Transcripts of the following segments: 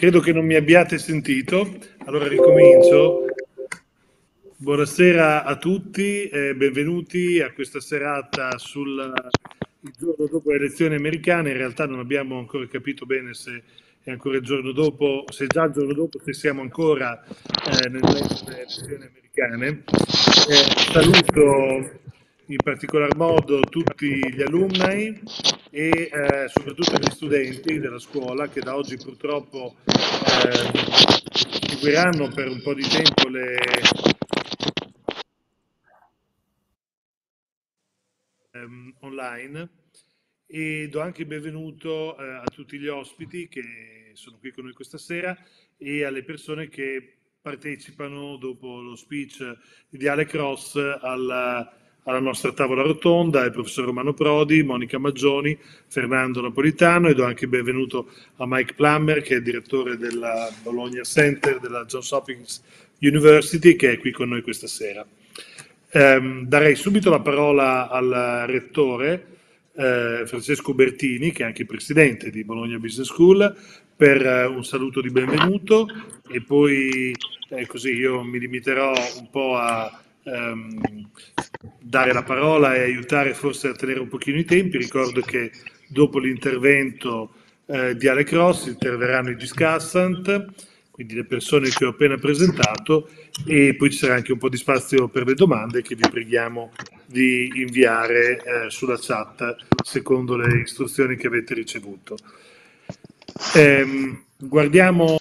Credo che non mi abbiate sentito, allora ricomincio. Buonasera a tutti e benvenuti a questa serata sul giorno dopo le elezioni americane. In realtà non abbiamo ancora capito bene se è ancora il giorno dopo, se già il giorno dopo, se siamo ancora eh, nel mezzo delle elezioni americane. Eh, saluto in particolar modo tutti gli alumni e eh, soprattutto gli studenti della scuola che da oggi purtroppo eh, seguiranno per un po' di tempo le, um, online. E do anche il benvenuto eh, a tutti gli ospiti che sono qui con noi questa sera e alle persone che partecipano dopo lo speech di Alec Ross alla alla nostra tavola rotonda il professor Romano Prodi, Monica Maggioni, Fernando Napolitano e do anche il benvenuto a Mike Plummer che è direttore della Bologna Center della Johns Hopkins University che è qui con noi questa sera. Eh, darei subito la parola al rettore eh, Francesco Bertini, che è anche presidente di Bologna Business School, per eh, un saluto di benvenuto e poi eh, così io mi limiterò un po' a ehm, dare la parola e aiutare forse a tenere un pochino i tempi. Ricordo che dopo l'intervento eh, di Alec Ross interverranno i discussant, quindi le persone che ho appena presentato e poi ci sarà anche un po' di spazio per le domande che vi preghiamo di inviare eh, sulla chat secondo le istruzioni che avete ricevuto. Eh, guardiamo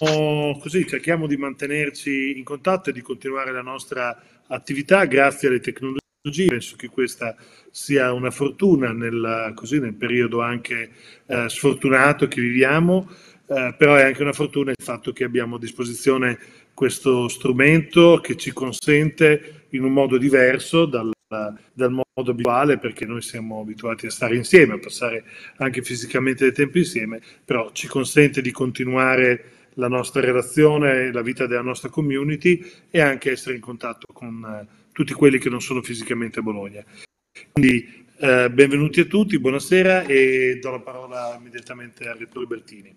così, cerchiamo di mantenerci in contatto e di continuare la nostra attività grazie alle tecnologie. Penso che questa sia una fortuna nel, così, nel periodo anche eh, sfortunato che viviamo, eh, però è anche una fortuna il fatto che abbiamo a disposizione questo strumento che ci consente in un modo diverso dal, dal modo abituale, perché noi siamo abituati a stare insieme, a passare anche fisicamente del tempo insieme, però ci consente di continuare la nostra relazione, la vita della nostra community e anche essere in contatto con eh, tutti quelli che non sono fisicamente a Bologna. Quindi eh, benvenuti a tutti, buonasera e do la parola immediatamente al rettore Bertini.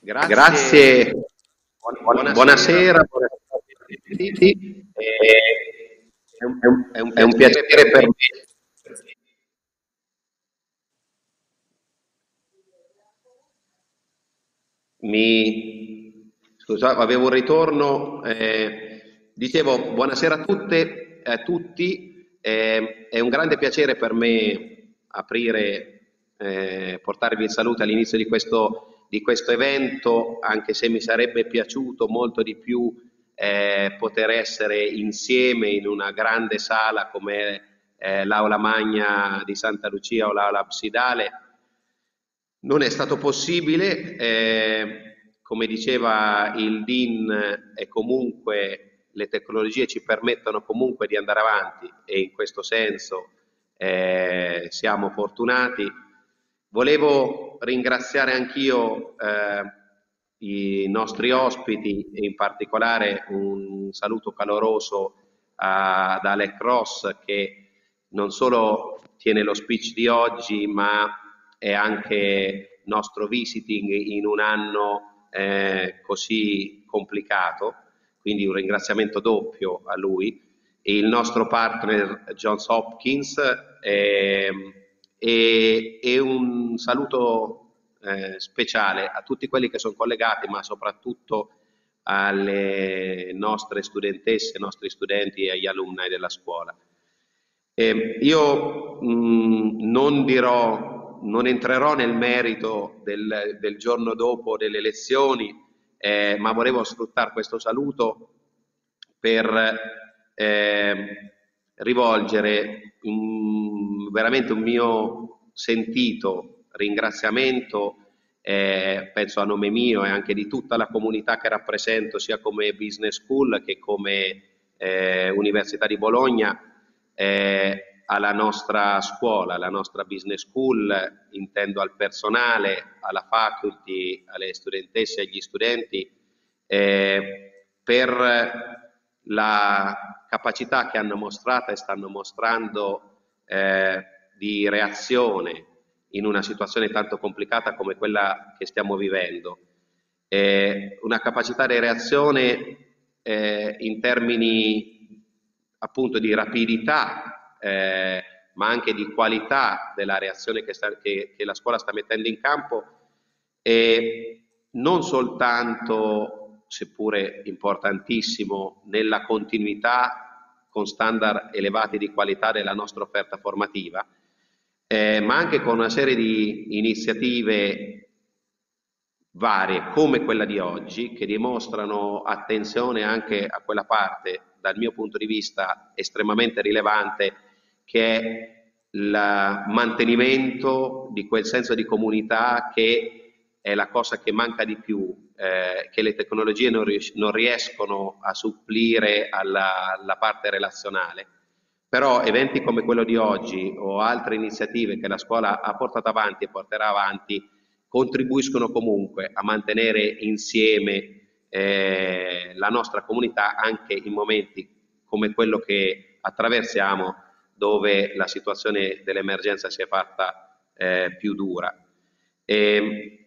Grazie, Grazie. Buonasera, buonasera, buonasera un, è, un, è, un, è un piacere per me Mi... Scusa, avevo un ritorno. Eh, dicevo, buonasera a tutte e a tutti. Eh, è un grande piacere per me aprire, eh, portarvi il saluto all'inizio di questo, di questo evento, anche se mi sarebbe piaciuto molto di più eh, poter essere insieme in una grande sala come eh, l'Aula Magna di Santa Lucia o l'Aula Absidale non è stato possibile, eh, come diceva il DIN, e comunque le tecnologie ci permettono comunque di andare avanti e in questo senso eh, siamo fortunati. Volevo ringraziare anch'io eh, i nostri ospiti e in particolare un saluto caloroso ad Alec Ross che non solo tiene lo speech di oggi ma è anche nostro visiting in un anno eh, così complicato, quindi un ringraziamento doppio a lui, e il nostro partner Johns Hopkins eh, e, e, un saluto eh, speciale a tutti quelli che sono collegati, ma soprattutto alle nostre studentesse, ai nostri studenti e agli alunni della scuola. Eh, io mh, mm, non dirò non entrerò nel merito del, del giorno dopo delle elezioni, eh, ma volevo sfruttare questo saluto per eh, rivolgere un, veramente un mio sentito ringraziamento, eh, penso a nome mio e anche di tutta la comunità che rappresento, sia come Business School che come eh, Università di Bologna, eh, alla nostra scuola, alla nostra business school, intendo al personale, alla faculty, alle studentesse e agli studenti, eh, per la capacità che hanno mostrato e stanno mostrando eh, di reazione in una situazione tanto complicata come quella che stiamo vivendo. eh, una capacità di reazione eh, in termini appunto di rapidità, eh, ma anche di qualità della reazione che, sta, che, che la scuola sta mettendo in campo. E non soltanto, seppure importantissimo, nella continuità con standard elevati di qualità della nostra offerta formativa, eh, ma anche con una serie di iniziative varie come quella di oggi che dimostrano attenzione anche a quella parte dal mio punto di vista estremamente rilevante che è il mantenimento di quel senso di comunità che è la cosa che manca di più, eh, che le tecnologie non, ries- non, riescono a supplire alla, alla parte relazionale. Però eventi come quello di oggi o altre iniziative che la scuola ha portato avanti e porterà avanti contribuiscono comunque a mantenere insieme eh, la nostra comunità anche in momenti come quello che attraversiamo dove la situazione dell'emergenza si è fatta eh, più dura. E, ehm,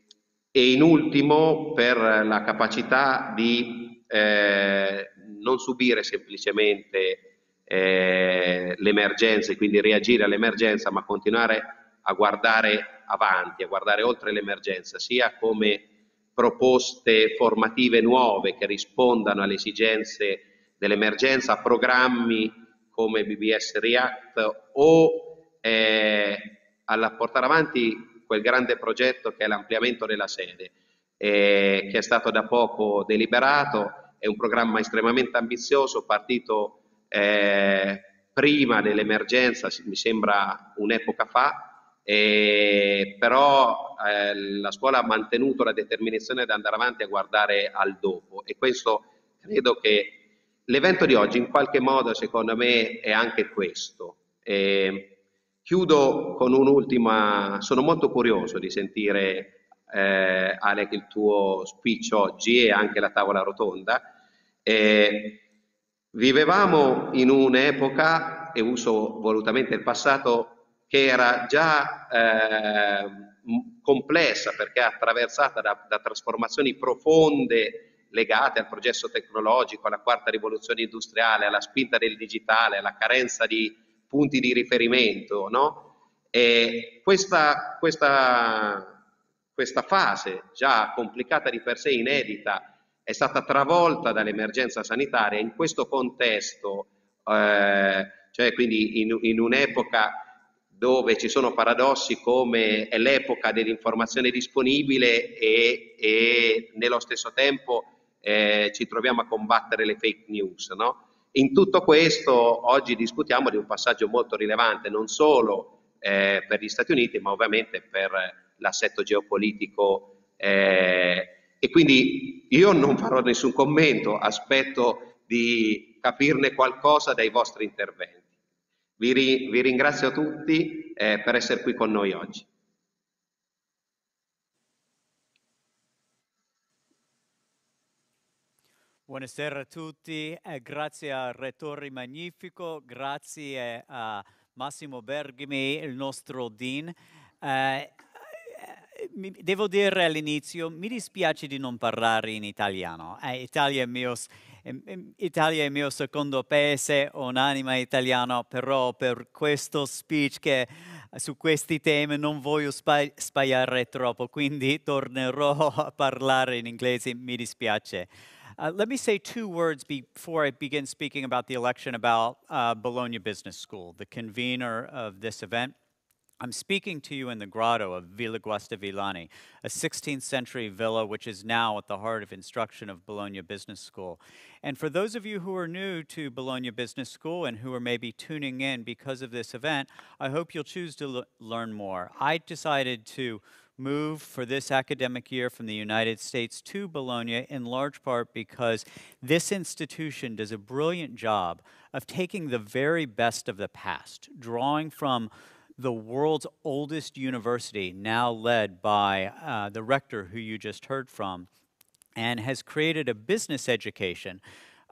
e, in ultimo per la capacità di eh, non subire semplicemente eh, l'emergenza e quindi reagire all'emergenza, ma continuare a guardare avanti, a guardare oltre l'emergenza, sia come proposte formative nuove che rispondano alle esigenze dell'emergenza, programmi come BBS React o eh, alla portare avanti quel grande progetto che è l'ampliamento della sede, eh, che è stato da poco deliberato, è un programma estremamente ambizioso, partito eh, prima dell'emergenza, mi sembra un'epoca fa, eh, però eh, la scuola ha mantenuto la determinazione di andare avanti a guardare al dopo e questo credo che l'evento di oggi in qualche modo secondo me è anche questo. Eh, chiudo con un'ultima, sono molto curioso di sentire eh, Alec il tuo speech oggi e anche la tavola rotonda. Eh, vivevamo in un'epoca, e uso volutamente il passato, che era già eh, complessa perché attraversata da, da, trasformazioni profonde legate al processo tecnologico, alla quarta rivoluzione industriale, alla spinta del digitale, alla carenza di punti di riferimento. No? Questa, questa, questa fase, già complicata di per sé, inedita, è stata travolta dall'emergenza sanitaria. In questo contesto, eh, cioè quindi in, in un'epoca dove ci sono paradossi come è l'epoca dell'informazione disponibile e, e nello stesso tempo eh, ci troviamo a combattere le fake news. No? In tutto questo oggi discutiamo di un passaggio molto rilevante non solo eh, per gli Stati Uniti ma ovviamente per l'assetto geopolitico eh, e quindi io non farò nessun commento, aspetto di capirne qualcosa dai vostri interventi. Vi, ri, vi ringrazio tutti eh, per essere qui con noi oggi. Buonasera a tutti, eh, grazie al Rettore Magnifico, grazie a Massimo Bergami, il nostro Dean. Eh, mi, devo dire all'inizio, mi dispiace di non parlare in italiano. Eh, Italia, è mio, Italia è il mio secondo paese, ho un'anima italiana, però per questo speech che su questi temi non voglio sbagliare troppo, quindi tornerò a parlare in inglese, mi dispiace. Uh, let me say two words before I begin speaking about the election about uh, Bologna Business School, the convener of this event. I'm speaking to you in the grotto of Villa Guastavillani, a 16th century villa which is now at the heart of instruction of Bologna Business School. And for those of you who are new to Bologna Business School and who are maybe tuning in because of this event, I hope you'll choose to learn more. I decided to move for this academic year from the United States to Bologna in large part because this institution does a brilliant job of taking the very best of the past, drawing from the world's oldest university, now led by uh, the rector who you just heard from, and has created a business education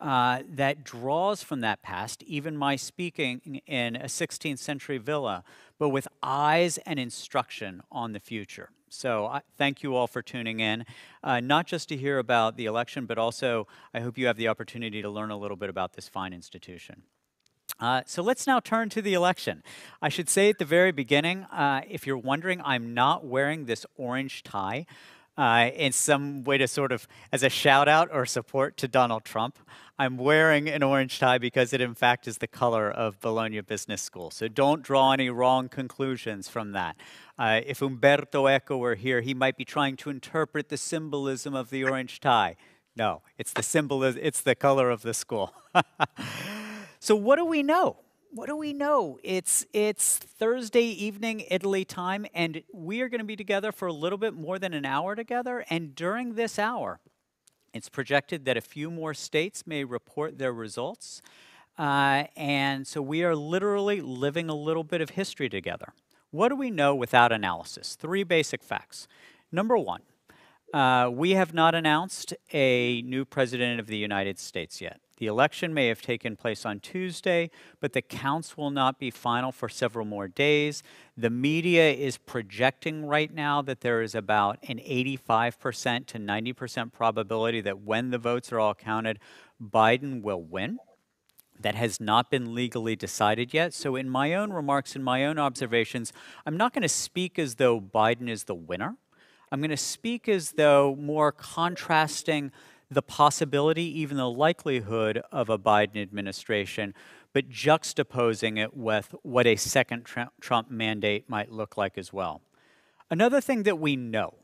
uh, that draws from that past, even my speaking in a 16th century villa, but with eyes and instruction on the future. So I, thank you all for tuning in, uh, not just to hear about the election, but also I hope you have the opportunity to learn a little bit about this fine institution. Uh, so let's now turn to the election. I should say at the very beginning, uh, if you're wondering, I'm not wearing this orange tie uh, in some way to sort of as a shout out or support to Donald Trump. I'm wearing an orange tie because it, in fact, is the color of Bologna Business School. So don't draw any wrong conclusions from that. Uh, if Umberto Eco were here, he might be trying to interpret the symbolism of the orange tie. No, it's the symbol. It's the color of the school. so what do we know? What do we know? It's it's Thursday evening Italy time, and we are going to be together for a little bit more than an hour together. And during this hour, it's projected that a few more states may report their results. Uh, and so we are literally living a little bit of history together. What do we know without analysis? Three basic facts. Number one, uh, we have not announced a new president of the United States yet. The election may have taken place on Tuesday, but the counts will not be final for several more days. The media is projecting right now that there is about an 85% to 90% probability that when the votes are all counted, Biden will win. That has not been legally decided yet. So, in my own remarks and my own observations, I'm not going to speak as though Biden is the winner. I'm going to speak as though more contrasting the possibility, even the likelihood of a Biden administration, but juxtaposing it with what a second Trump mandate might look like as well. Another thing that we know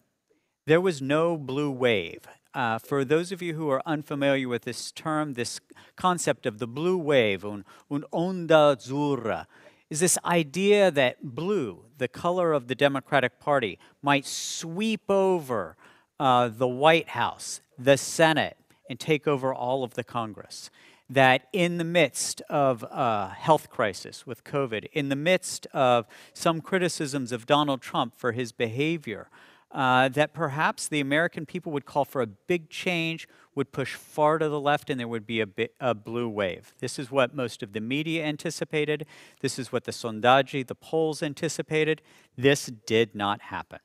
there was no blue wave. Uh, for those of you who are unfamiliar with this term, this concept of the blue wave, un, un onda azzurra, is this idea that blue, the color of the Democratic Party, might sweep over uh, the White House, the Senate, and take over all of the Congress. That in the midst of a health crisis with COVID, in the midst of some criticisms of Donald Trump for his behavior, uh, that perhaps the American people would call for a big change, would push far to the left, and there would be a, a, blue wave. This is what most of the media anticipated. This is what the sondaggi, the polls anticipated. This did not happen.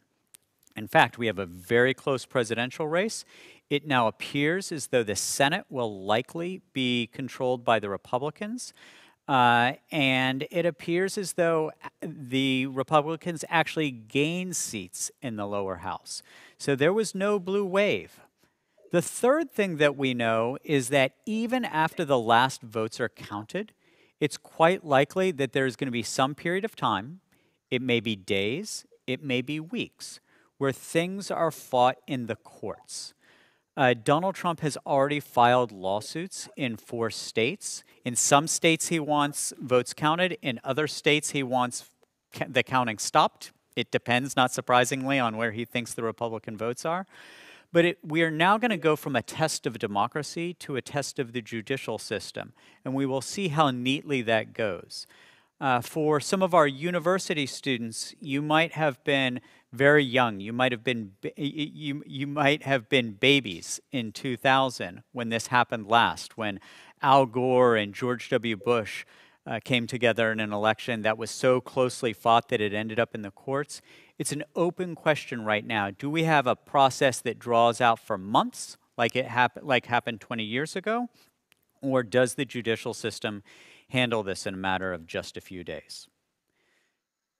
In fact, we have a very close presidential race. It now appears as though the Senate will likely be controlled by the Republicans. Uh, and it appears as though the Republicans actually gained seats in the lower house. So there was no blue wave. The third thing that we know is that even after the last votes are counted, it's quite likely that there's going to be some period of time, it may be days, it may be weeks, where things are fought in the courts. Uh, Donald Trump has already filed lawsuits in four states. In some states, he wants votes counted. In other states, he wants ca the counting stopped. It depends, not surprisingly, on where he thinks the Republican votes are. But it, we are now going to go from a test of democracy to a test of the judicial system, and we will see how neatly that goes. Uh, for some of our university students, you might have been very young. You might have been you you might have been babies in 2000 when this happened last, when Al Gore and George W. Bush uh, came together in an election that was so closely fought that it ended up in the courts. It's an open question right now. Do we have a process that draws out for months, like it happened like happened 20 years ago, or does the judicial system handle this in a matter of just a few days.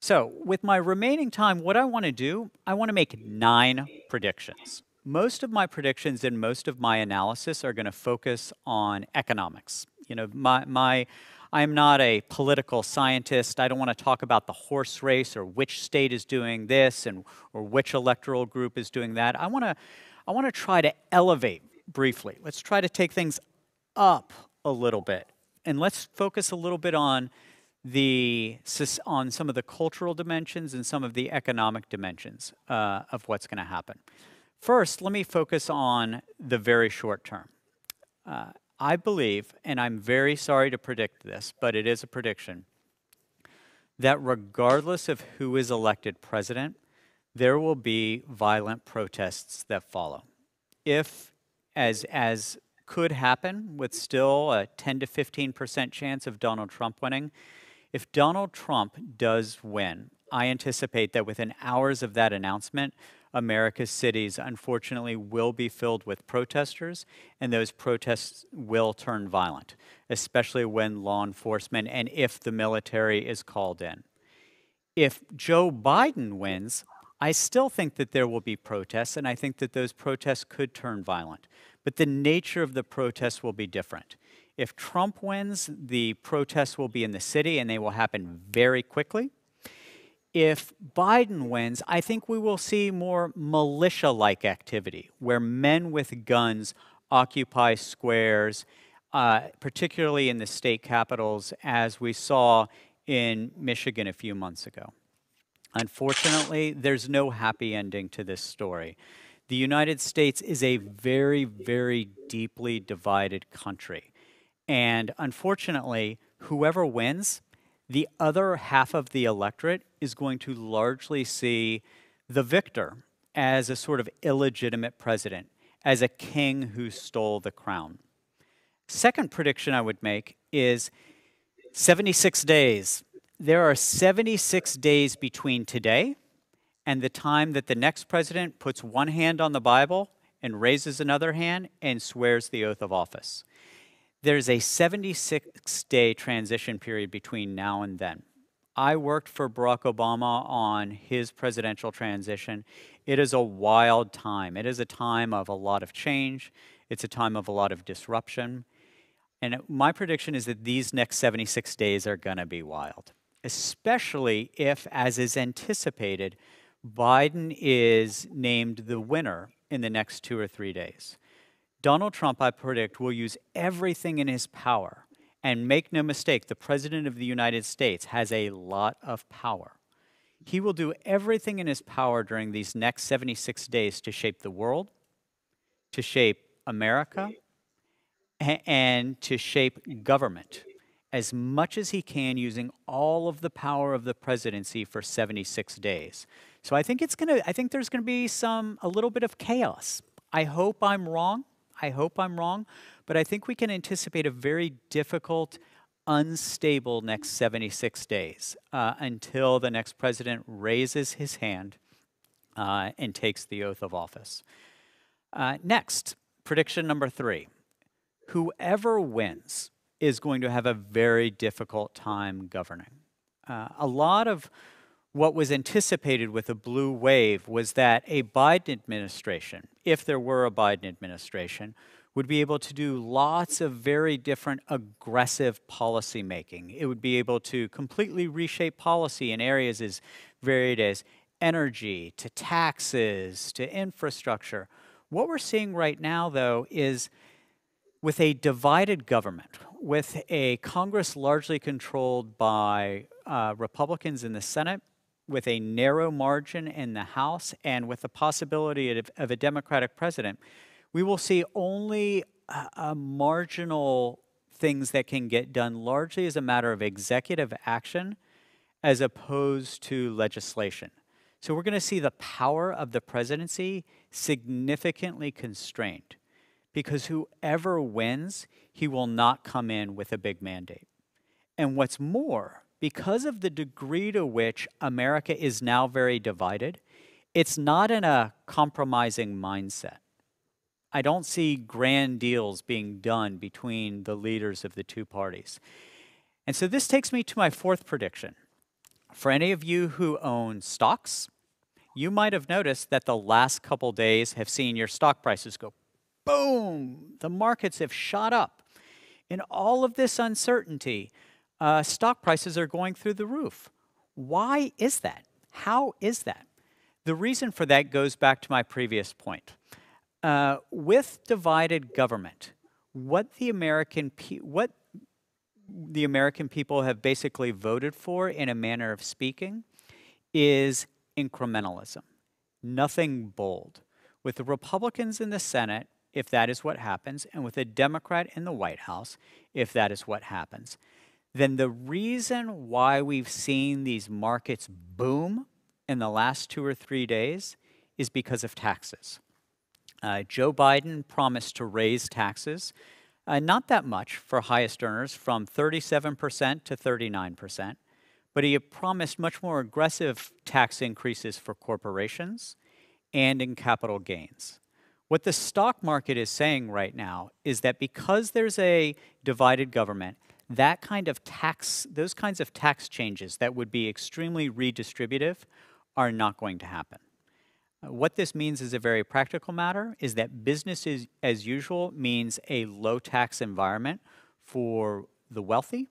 So, with my remaining time, what I want to do, I want to make nine predictions. Most of my predictions and most of my analysis are going to focus on economics. You know, my, my I'm not a political scientist. I don't want to talk about the horse race or which state is doing this and or which electoral group is doing that. I want to I want to try to elevate briefly. Let's try to take things up a little bit and let's focus a little bit on the on some of the cultural dimensions and some of the economic dimensions uh, of what's going to happen. First, let me focus on the very short term. Uh, I believe, and I'm very sorry to predict this, but it is a prediction, that regardless of who is elected president, there will be violent protests that follow. If, as, as could happen with still a 10 to 15% chance of Donald Trump winning. If Donald Trump does win, I anticipate that within hours of that announcement, America's cities, unfortunately, will be filled with protesters, and those protests will turn violent, especially when law enforcement and if the military is called in. If Joe Biden wins, I still think that there will be protests, and I think that those protests could turn violent. But the nature of the protests will be different. If Trump wins, the protests will be in the city and they will happen very quickly if Biden wins, I think we will see more militia like activity where men with guns occupy squares, uh, particularly in the state capitals, as we saw in Michigan a few months ago. Unfortunately, there's no happy ending to this story. The United States is a very, very deeply divided country. And unfortunately, whoever wins the other half of the electorate is going to largely see the victor as a sort of illegitimate president, as a king who stole the crown. Second prediction I would make is 76 days. There are 76 days between today and the time that the next president puts one hand on the Bible and raises another hand and swears the oath of office. There's a 76 day transition period between now and then. I worked for Barack Obama on his presidential transition. It is a wild time. It is a time of a lot of change. It's a time of a lot of disruption. And my prediction is that these next 76 days are going to be wild, especially if, as is anticipated, Biden is named the winner in the next two or three days. Donald Trump, I predict, will use everything in his power. And make no mistake, the President of the United States has a lot of power. He will do everything in his power during these next 76 days to shape the world, to shape America, and to shape government as much as he can using all of the power of the presidency for 76 days. So I think it's going to I think there's going to be some a little bit of chaos. I hope I'm wrong. I hope I'm wrong, but I think we can anticipate a very difficult, unstable next 76 days uh, until the next president raises his hand uh, and takes the oath of office. Uh, next, prediction number three whoever wins is going to have a very difficult time governing. Uh, a lot of what was anticipated with a blue wave was that a Biden administration, if there were a Biden administration, would be able to do lots of very different aggressive policy making. It would be able to completely reshape policy in areas as varied as energy to taxes to infrastructure. What we're seeing right now, though, is with a divided government, with a Congress largely controlled by uh, Republicans in the Senate with a narrow margin in the House and with the possibility of, of a Democratic president, we will see only a, a marginal things that can get done largely as a matter of executive action as opposed to legislation. So we're going to see the power of the presidency significantly constrained because whoever wins, he will not come in with a big mandate. And what's more, because of the degree to which America is now very divided, it's not in a compromising mindset. I don't see grand deals being done between the leaders of the two parties. And so this takes me to my fourth prediction. For any of you who own stocks, you might have noticed that the last couple days have seen your stock prices go boom. The markets have shot up. In all of this uncertainty, uh, stock prices are going through the roof. Why is that? How is that? The reason for that goes back to my previous point. Uh, with divided government, what the American what the American people have basically voted for, in a manner of speaking, is incrementalism. Nothing bold. With the Republicans in the Senate, if that is what happens, and with a Democrat in the White House, if that is what happens, then the reason why we've seen these markets boom in the last two or three days is because of taxes. Uh, Joe Biden promised to raise taxes, uh, not that much for highest earners, from 37% to 39%, but he promised much more aggressive tax increases for corporations and in capital gains. What the stock market is saying right now is that because there's a divided government, that kind of tax, those kinds of tax changes that would be extremely redistributive are not going to happen. Uh, what this means is a very practical matter, is that business is, as usual means a low tax environment for the wealthy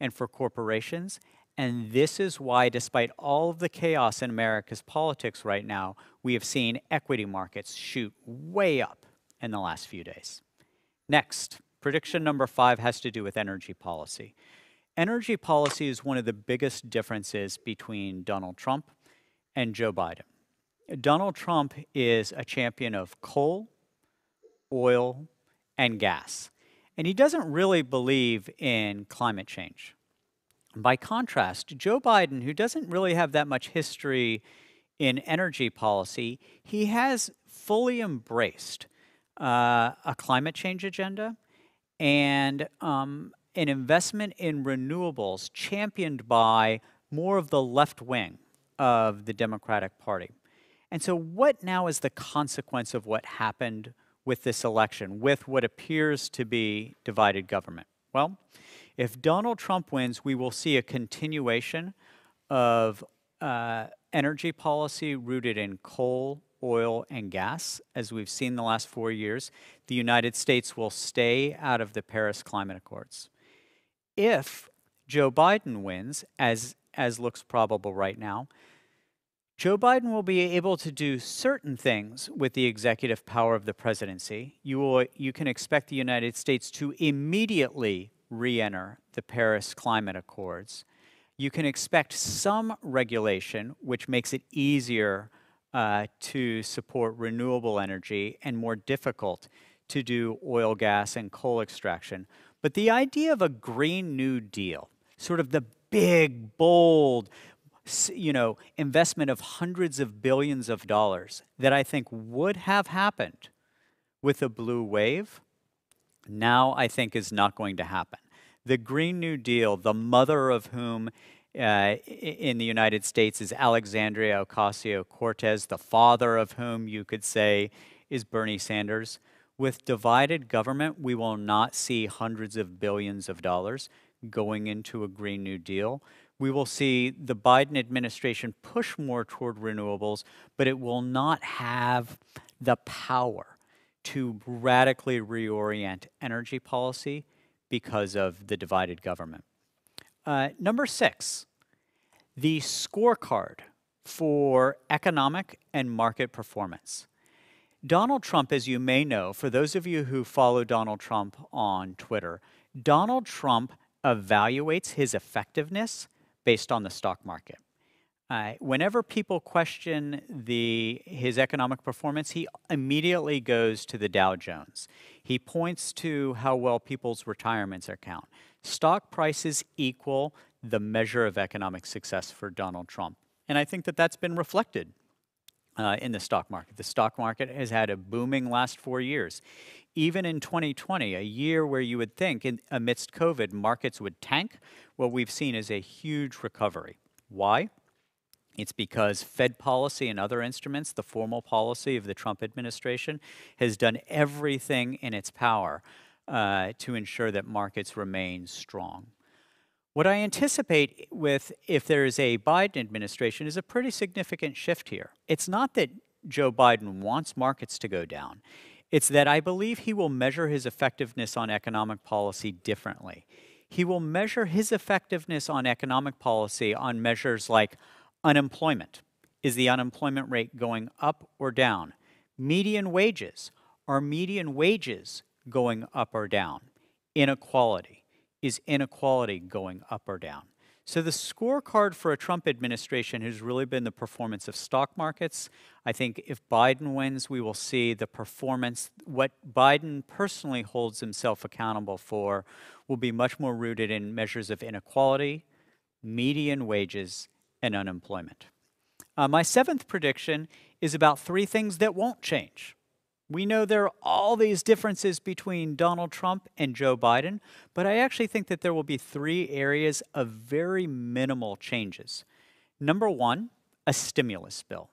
and for corporations, and this is why, despite all of the chaos in America's politics right now, we have seen equity markets shoot way up in the last few days. Next, prediction number five has to do with energy policy. Energy policy is one of the biggest differences between Donald Trump and Joe Biden. Donald Trump is a champion of coal, oil, and gas. And he doesn't really believe in climate change. By contrast, Joe Biden, who doesn't really have that much history in energy policy, he has fully embraced uh, a climate change agenda and um, an investment in renewables championed by more of the left wing of the Democratic Party. And so, what now is the consequence of what happened with this election, with what appears to be divided government? Well, if Donald Trump wins, we will see a continuation of uh, energy policy rooted in coal, oil, and gas, as we've seen the last four years. The United States will stay out of the Paris Climate Accords. If Joe Biden wins, as, as looks probable right now, Joe Biden will be able to do certain things with the executive power of the presidency. You, will, you can expect the United States to immediately re enter the Paris Climate Accords, you can expect some regulation which makes it easier uh, to support renewable energy and more difficult to do oil, gas, and coal extraction. But the idea of a Green New Deal, sort of the big, bold, you know, investment of hundreds of billions of dollars that I think would have happened with a blue wave, now I think is not going to happen. The Green New Deal, the mother of whom uh, in the United States is Alexandria Ocasio Cortez, the father of whom you could say is Bernie Sanders. With divided government, we will not see hundreds of billions of dollars going into a Green New Deal. We will see the Biden administration push more toward renewables, but it will not have the power to radically reorient energy policy because of the divided government. Uh, number six, the scorecard for economic and market performance. Donald Trump, as you may know, for those of you who follow Donald Trump on Twitter, Donald Trump evaluates his effectiveness based on the stock market. Uh, whenever people question the, his economic performance, he immediately goes to the Dow Jones. He points to how well people's retirements are count. Stock prices equal the measure of economic success for Donald Trump. And I think that that's been reflected uh, in the stock market. The stock market has had a booming last four years. Even in 2020, a year where you would think in, amidst COVID markets would tank, what we've seen is a huge recovery. Why? It's because Fed policy and other instruments, the formal policy of the Trump administration, has done everything in its power uh, to ensure that markets remain strong. What I anticipate with if there is a Biden administration is a pretty significant shift here. It's not that Joe Biden wants markets to go down. It's that I believe he will measure his effectiveness on economic policy differently. He will measure his effectiveness on economic policy on measures like Unemployment. Is the unemployment rate going up or down? Median wages. Are median wages going up or down? Inequality. Is inequality going up or down? So the scorecard for a Trump administration has really been the performance of stock markets. I think if Biden wins, we will see the performance, what Biden personally holds himself accountable for will be much more rooted in measures of inequality, median wages, and unemployment. Uh, my seventh prediction is about three things that won't change We know there are all these differences between Donald Trump and Joe Biden, but I actually think that there will be three areas of very minimal changes. Number one, a stimulus bill.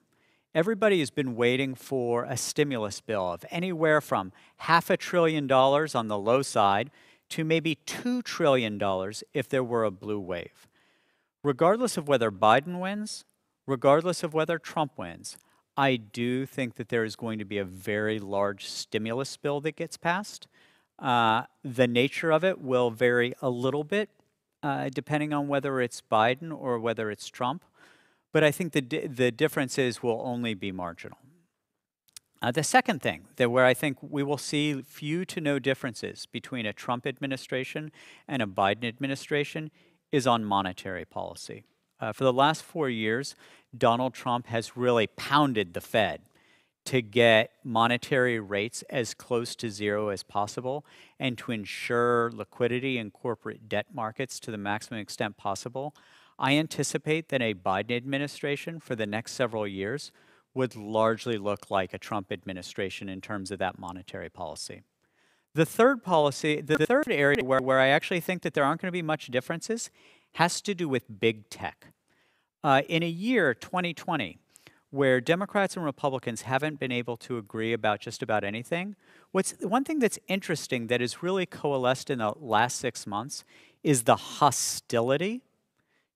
Everybody has been waiting for a stimulus bill of anywhere from half a trillion dollars on the low side to maybe $2 trillion if there were a blue wave. Regardless of whether Biden wins, regardless of whether Trump wins, I do think that there is going to be a very large stimulus bill that gets passed. Uh, the nature of it will vary a little bit uh, depending on whether it's Biden or whether it's Trump. But I think the, di the differences will only be marginal. Uh, the second thing that where I think we will see few to no differences between a Trump administration and a Biden administration is on monetary policy. Uh, for the last four years, Donald Trump has really pounded the Fed to get monetary rates as close to zero as possible and to ensure liquidity in corporate debt markets to the maximum extent possible. I anticipate that a Biden administration for the next several years would largely look like a Trump administration in terms of that monetary policy. The third policy, the third area where, where I actually think that there aren't going to be much differences has to do with big tech. Uh, in a year, 2020, where Democrats and Republicans haven't been able to agree about just about anything, what's one thing that's interesting that has really coalesced in the last six months is the hostility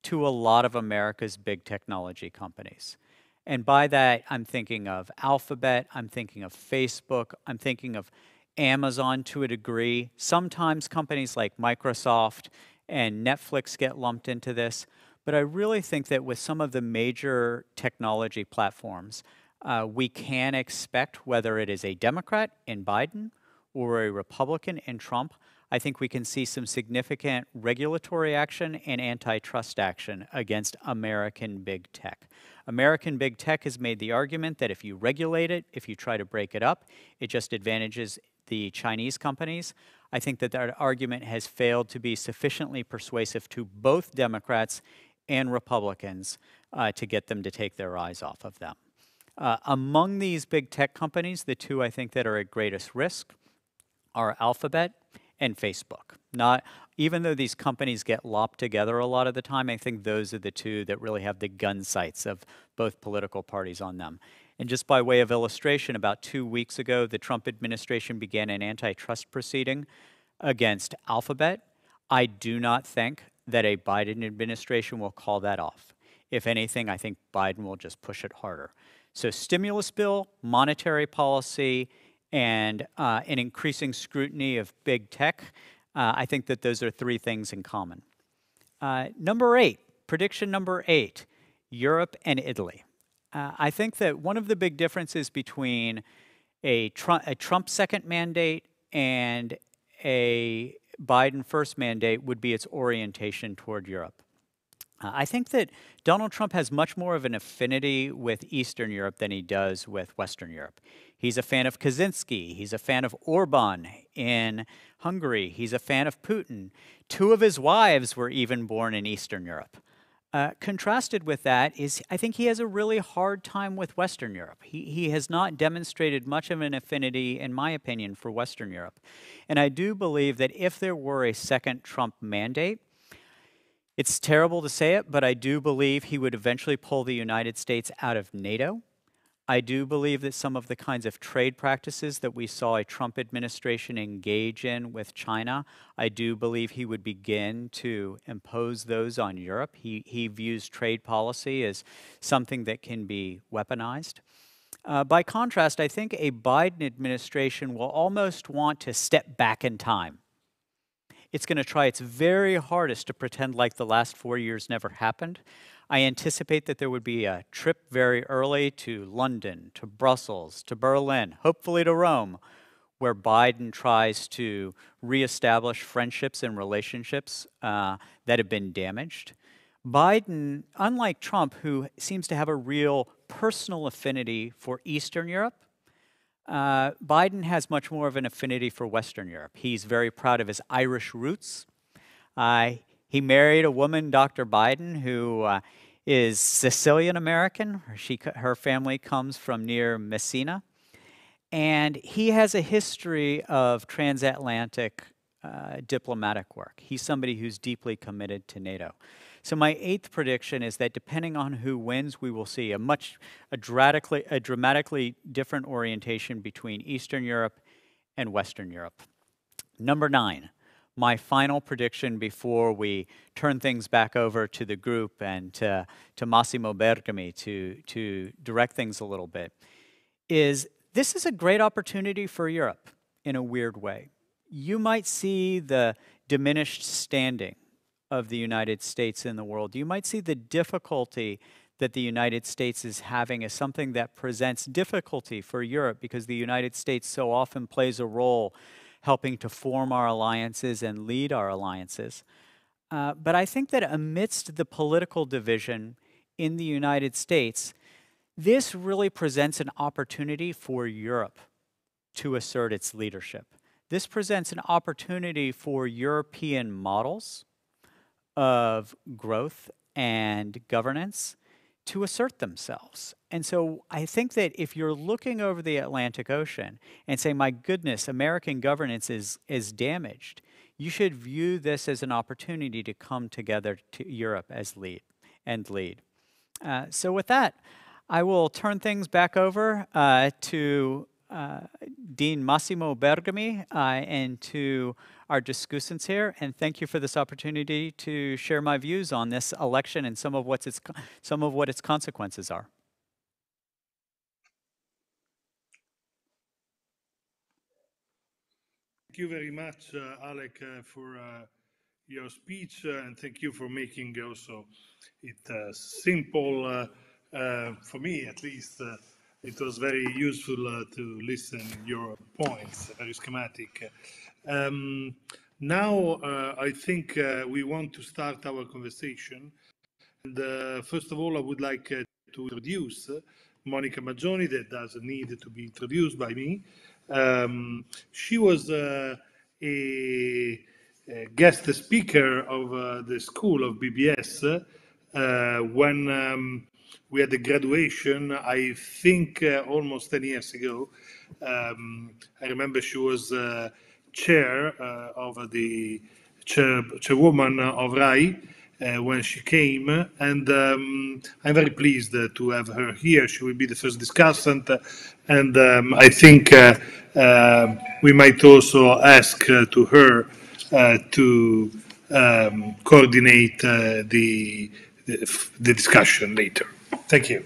to a lot of America's big technology companies. And by that, I'm thinking of Alphabet, I'm thinking of Facebook, I'm thinking of Amazon to a degree. Sometimes companies like Microsoft and Netflix get lumped into this. But I really think that with some of the major technology platforms, uh, we can expect, whether it is a Democrat in Biden or a Republican in Trump, I think we can see some significant regulatory action and antitrust action against American big tech. American big tech has made the argument that if you regulate it, if you try to break it up, it just advantages the Chinese companies. I think that that argument has failed to be sufficiently persuasive to both Democrats and Republicans uh, to get them to take their eyes off of them. Uh, among these big tech companies, the two I think that are at greatest risk are Alphabet and Facebook. Not even though these companies get lopped together a lot of the time, I think those are the two that really have the gun sights of both political parties on them. And just by way of illustration, about two weeks ago, the Trump administration began an antitrust proceeding against Alphabet. I do not think that a Biden administration will call that off. If anything, I think Biden will just push it harder. So, stimulus bill, monetary policy, and uh, an increasing scrutiny of big tech, uh, I think that those are three things in common. Uh, number eight, prediction number eight Europe and Italy. Uh, I think that one of the big differences between a, Trump, a Trump second mandate and a Biden first mandate would be its orientation toward Europe. Uh, I think that Donald Trump has much more of an affinity with Eastern Europe than he does with Western Europe. He's a fan of Kaczynski. He's a fan of Orban in Hungary. He's a fan of Putin. Two of his wives were even born in Eastern Europe. Uh, contrasted with that is, I think he has a really hard time with Western Europe. He, he has not demonstrated much of an affinity, in my opinion, for Western Europe. And I do believe that if there were a second Trump mandate, it's terrible to say it, but I do believe he would eventually pull the United States out of NATO. I do believe that some of the kinds of trade practices that we saw a Trump administration engage in with China, I do believe he would begin to impose those on Europe. He, he views trade policy as something that can be weaponized. Uh, by contrast, I think a Biden administration will almost want to step back in time. It's going to try its very hardest to pretend like the last four years never happened. I anticipate that there would be a trip very early to London, to Brussels, to Berlin, hopefully to Rome, where Biden tries to reestablish friendships and relationships uh, that have been damaged. Biden, unlike Trump, who seems to have a real personal affinity for Eastern Europe, uh, Biden has much more of an affinity for Western Europe. He's very proud of his Irish roots. Uh, he married a woman, Dr. Biden, who uh, is Sicilian American. She, her family comes from near Messina. And he has a history of transatlantic uh, diplomatic work. He's somebody who's deeply committed to NATO. So my eighth prediction is that depending on who wins, we will see a much a dramatically a dramatically different orientation between Eastern Europe and Western Europe. Number nine, my final prediction before we turn things back over to the group and to, to Massimo Bergami to, to direct things a little bit is this is a great opportunity for Europe in a weird way. You might see the diminished standing of the United States in the world. You might see the difficulty that the United States is having as something that presents difficulty for Europe because the United States so often plays a role helping to form our alliances and lead our alliances. Uh, but I think that amidst the political division in the United States, this really presents an opportunity for Europe to assert its leadership. This presents an opportunity for European models of growth and governance to assert themselves. And so I think that if you're looking over the Atlantic Ocean and say, my goodness, American governance is, is damaged, you should view this as an opportunity to come together to Europe as lead and lead. Uh, so with that, I will turn things back over uh, to uh, Dean Massimo Bergami uh, and to our discussants here, and thank you for this opportunity to share my views on this election and some of what's its some of what its consequences are. You very much, uh, Alec, uh, for uh, your speech, uh, and thank you for making also it uh, simple uh, for me, at least. it was very useful to listen your points, very schematic. Um, now, I think we want to start our conversation. And first of all, I would like to introduce Monica Maggioni, that doesn't need to be introduced by me. Um, she was uh, a, a, guest speaker of uh, the school of BBS when um, we had the graduation, I think almost 10 years ago. Um, I remember she was chair uh, of the chair, chairwoman of RAI uh, when she came, and um, I'm very pleased uh, to have her here. She will be the first discussant, and um, I think uh, uh, we might also ask uh, to her to um, coordinate the, the, the discussion later. Thank you.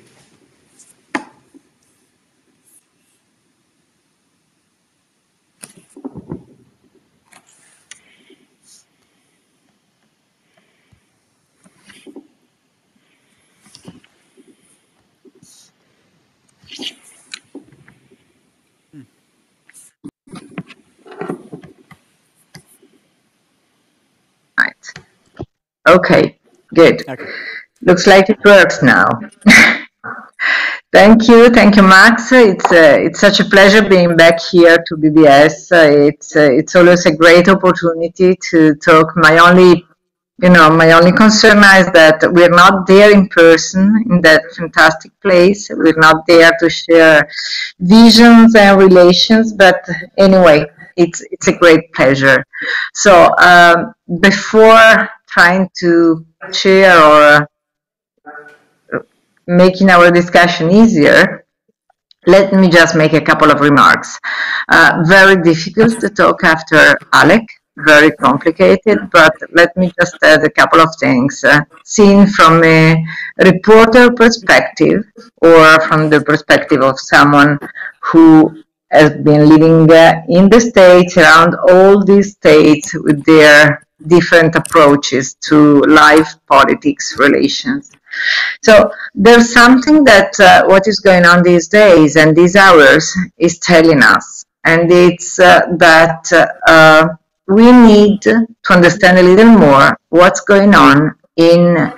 Okay, good. Okay. Looks like it works now. thank you, thank you, Max. It's uh, it's such a pleasure being back here to BBS. Uh, it's uh, it's always a great opportunity to talk. My only you know, my only concern is that we're not there in person in that fantastic place. We're not there to share visions and relations. But anyway, it's it's a great pleasure. So um, before trying to share or uh, making our discussion easier, let me just make a couple of remarks. Uh, very difficult to talk after Alec, very complicated, but let me just add a couple of things. Uh, seen from a reporter perspective or from the perspective of someone who has been living uh, in the states, around all these states with their different approaches to life politics relations. So there's something that uh, what is going on these days and these hours is telling us, and it's uh, that uh, we need to understand a little more what's going on in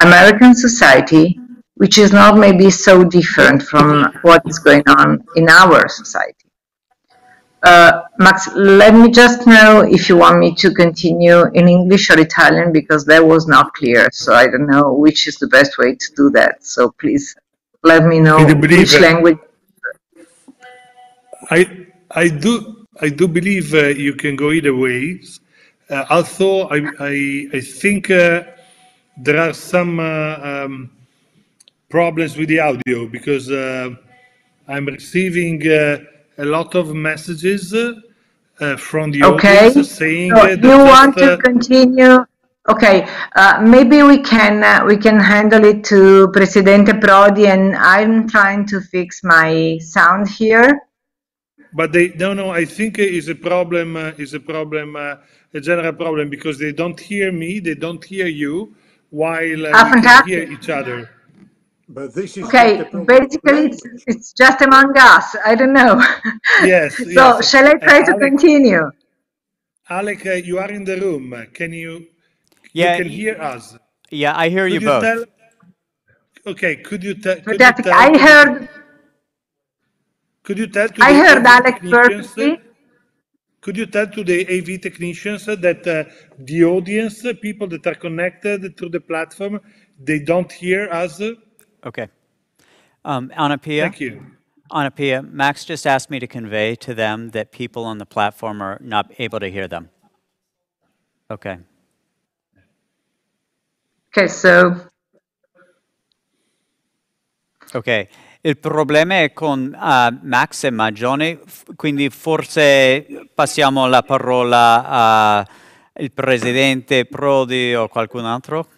American society, which is not maybe so different from what is going on in our society. Uh, Max, let me just know if you want me to continue in English or Italian because that was not clear. So I don't know which is the best way to do that. So please let me know which language. I I do I do believe uh, you can go either ways. Uh, although I I, I think uh, there are some uh, um, problems with the audio because uh, I'm receiving uh, a lot of messages uh, from the Okay, audience saying so uh, you that want to uh, continue? Okay, uh, maybe we can uh, we can handle it to Presidente Prodi, and I'm trying to fix my sound here. but they no no I think is a problem uh, is a problem uh, a general problem because they don't hear me they don't hear you while uh, Ah, we hear each other. But this is Okay, basically it's, it's just among us. I don't know. Yes, So yes. shall I try Uh, to Alec, continue? Alec, uh, you are in the room. Can you Yeah, you can hear us? yeah, I hear you Could you both. tell? Okay, could you tell? Could you tell I heard could you tell to I the heard AV Alex technicians? perfectly. Could you tell to the AV technicians that uh, the audience, uh, people that are connected to the platform, they don't hear us? Okay. Um, Anapia, Thank you. Anapia, Max just asked me to convey to them that people on the platform are not able to hear them. Okay. Okay, so Ok, il problema è con uh, Max e Magione, f- quindi forse passiamo la parola al presidente Prodi o qualcun altro?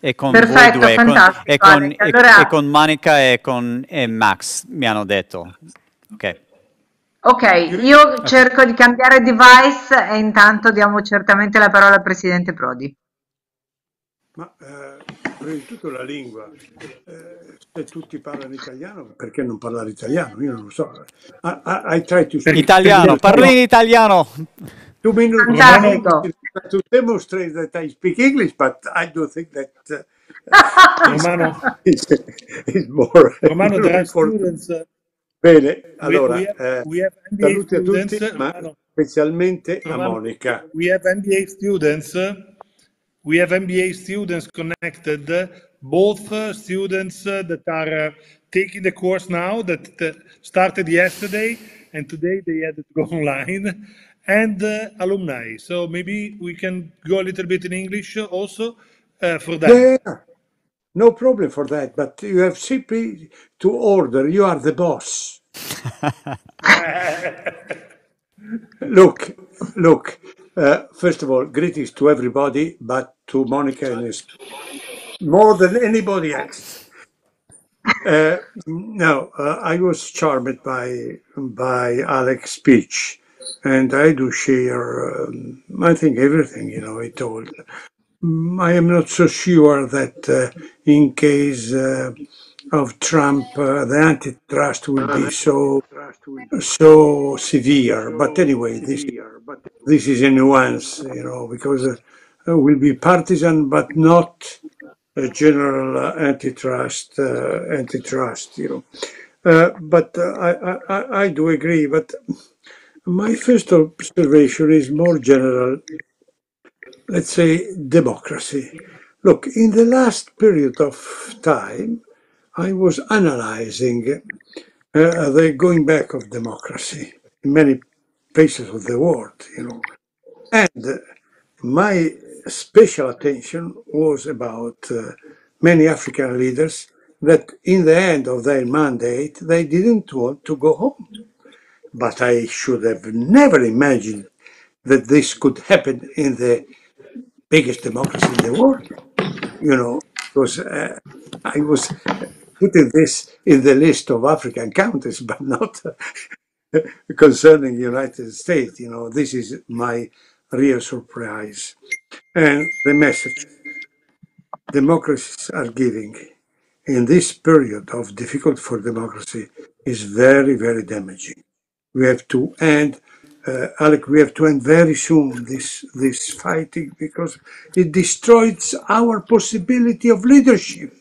E con voi perfetto, due, con, fantastico. e, con, Alex. e- Allora, e con Monica e con e Max mi hanno detto. Ok, ok, io cerco di cambiare device e intanto diamo certamente la parola al presidente Prodi. Ma eh, prima di tutto la lingua. Eh, se tutti parlano italiano, perché non parlare italiano? Io non lo so. I, I, I try to speak italiano, parli in italiano! Two minutes Fantastico. to demonstrate that I speak English, but I don't think that uh, Romano, is, is more Romano, there are students. uh, Bene, we, allora, we, have, eh, we have MBA saluti a students. tutti, ma Romano, specialmente a Monica. we have MBA students. uh, We have MBA students connected, both students that are uh, taking the course now that uh, started yesterday and today they had to go online, and uh, alumni. So maybe we can go a little bit in English also uh, for that. Yeah, no problem for that, but you have simply to order. You are the boss. Look, look. Uh, first of all, greetings to everybody, but to Monica and his more than anybody else. Uh, no, uh, I was charmed by by Alec's speech, and I do share. Um, I think everything you know he told. Mm, I am not so sure that uh, in case uh, of Trump, uh, the antitrust will be so so severe. But anyway, this this is a nuance, you know, because uh, uh, will be partisan, but not a general uh, antitrust uh, antitrust, you know. Uh, but uh, I, I I I do agree. But my first observation is more general. Let's say democracy. Look, in the last period of time, I was analyzing uh, the going back of democracy in many places of the world, you know. And my special attention was about uh, many African leaders that in the end of their mandate, they didn't want to go home. But I should have never imagined that this could happen in the biggest democracy in the world. You know, because uh, I was putting this in the list of African countries, but not concerning the United States. You know, this is my real surprise. And the message democracies are giving in this period of difficult for democracy is very, very damaging. We have to end, uh, Alec, we have to end very soon this, this fighting because it destroys our possibility of leadership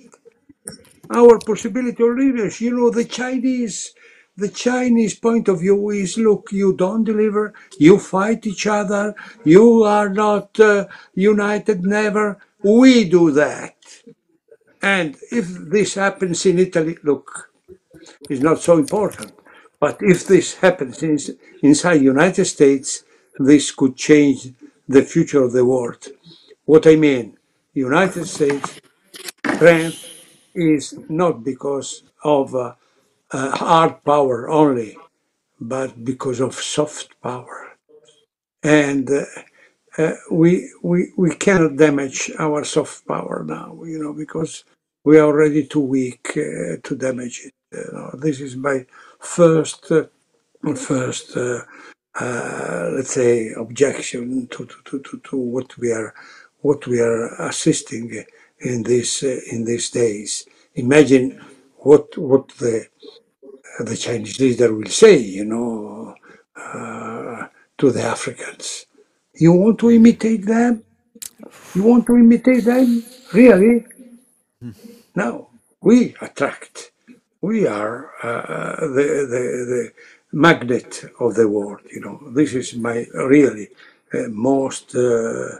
our possibility of leadership. You know, the Chinese, the Chinese point of view is: look, you don't deliver, you fight each other, you are not uh, united. Never, we do that. And if this happens in Italy, look, it's not so important. But if this happens in, inside United States, this could change the future of the world. What I mean, United States strength is not because of uh, uh, hard power only, but because of soft power. And uh, uh, we, we, we cannot damage our soft power now, you know, because we are already too weak uh, to damage it. You know. This is my first, uh, first uh, uh, let's say, objection to, to, to, to what we are what we are assisting in this uh, in these days. Imagine what what the the Chinese leader will say, you know, uh, to the Africans. You want to imitate them? You want to imitate them? Really? No. We attract. We are uh, the, the the magnet of the world. You know, this is my really uh, most uh,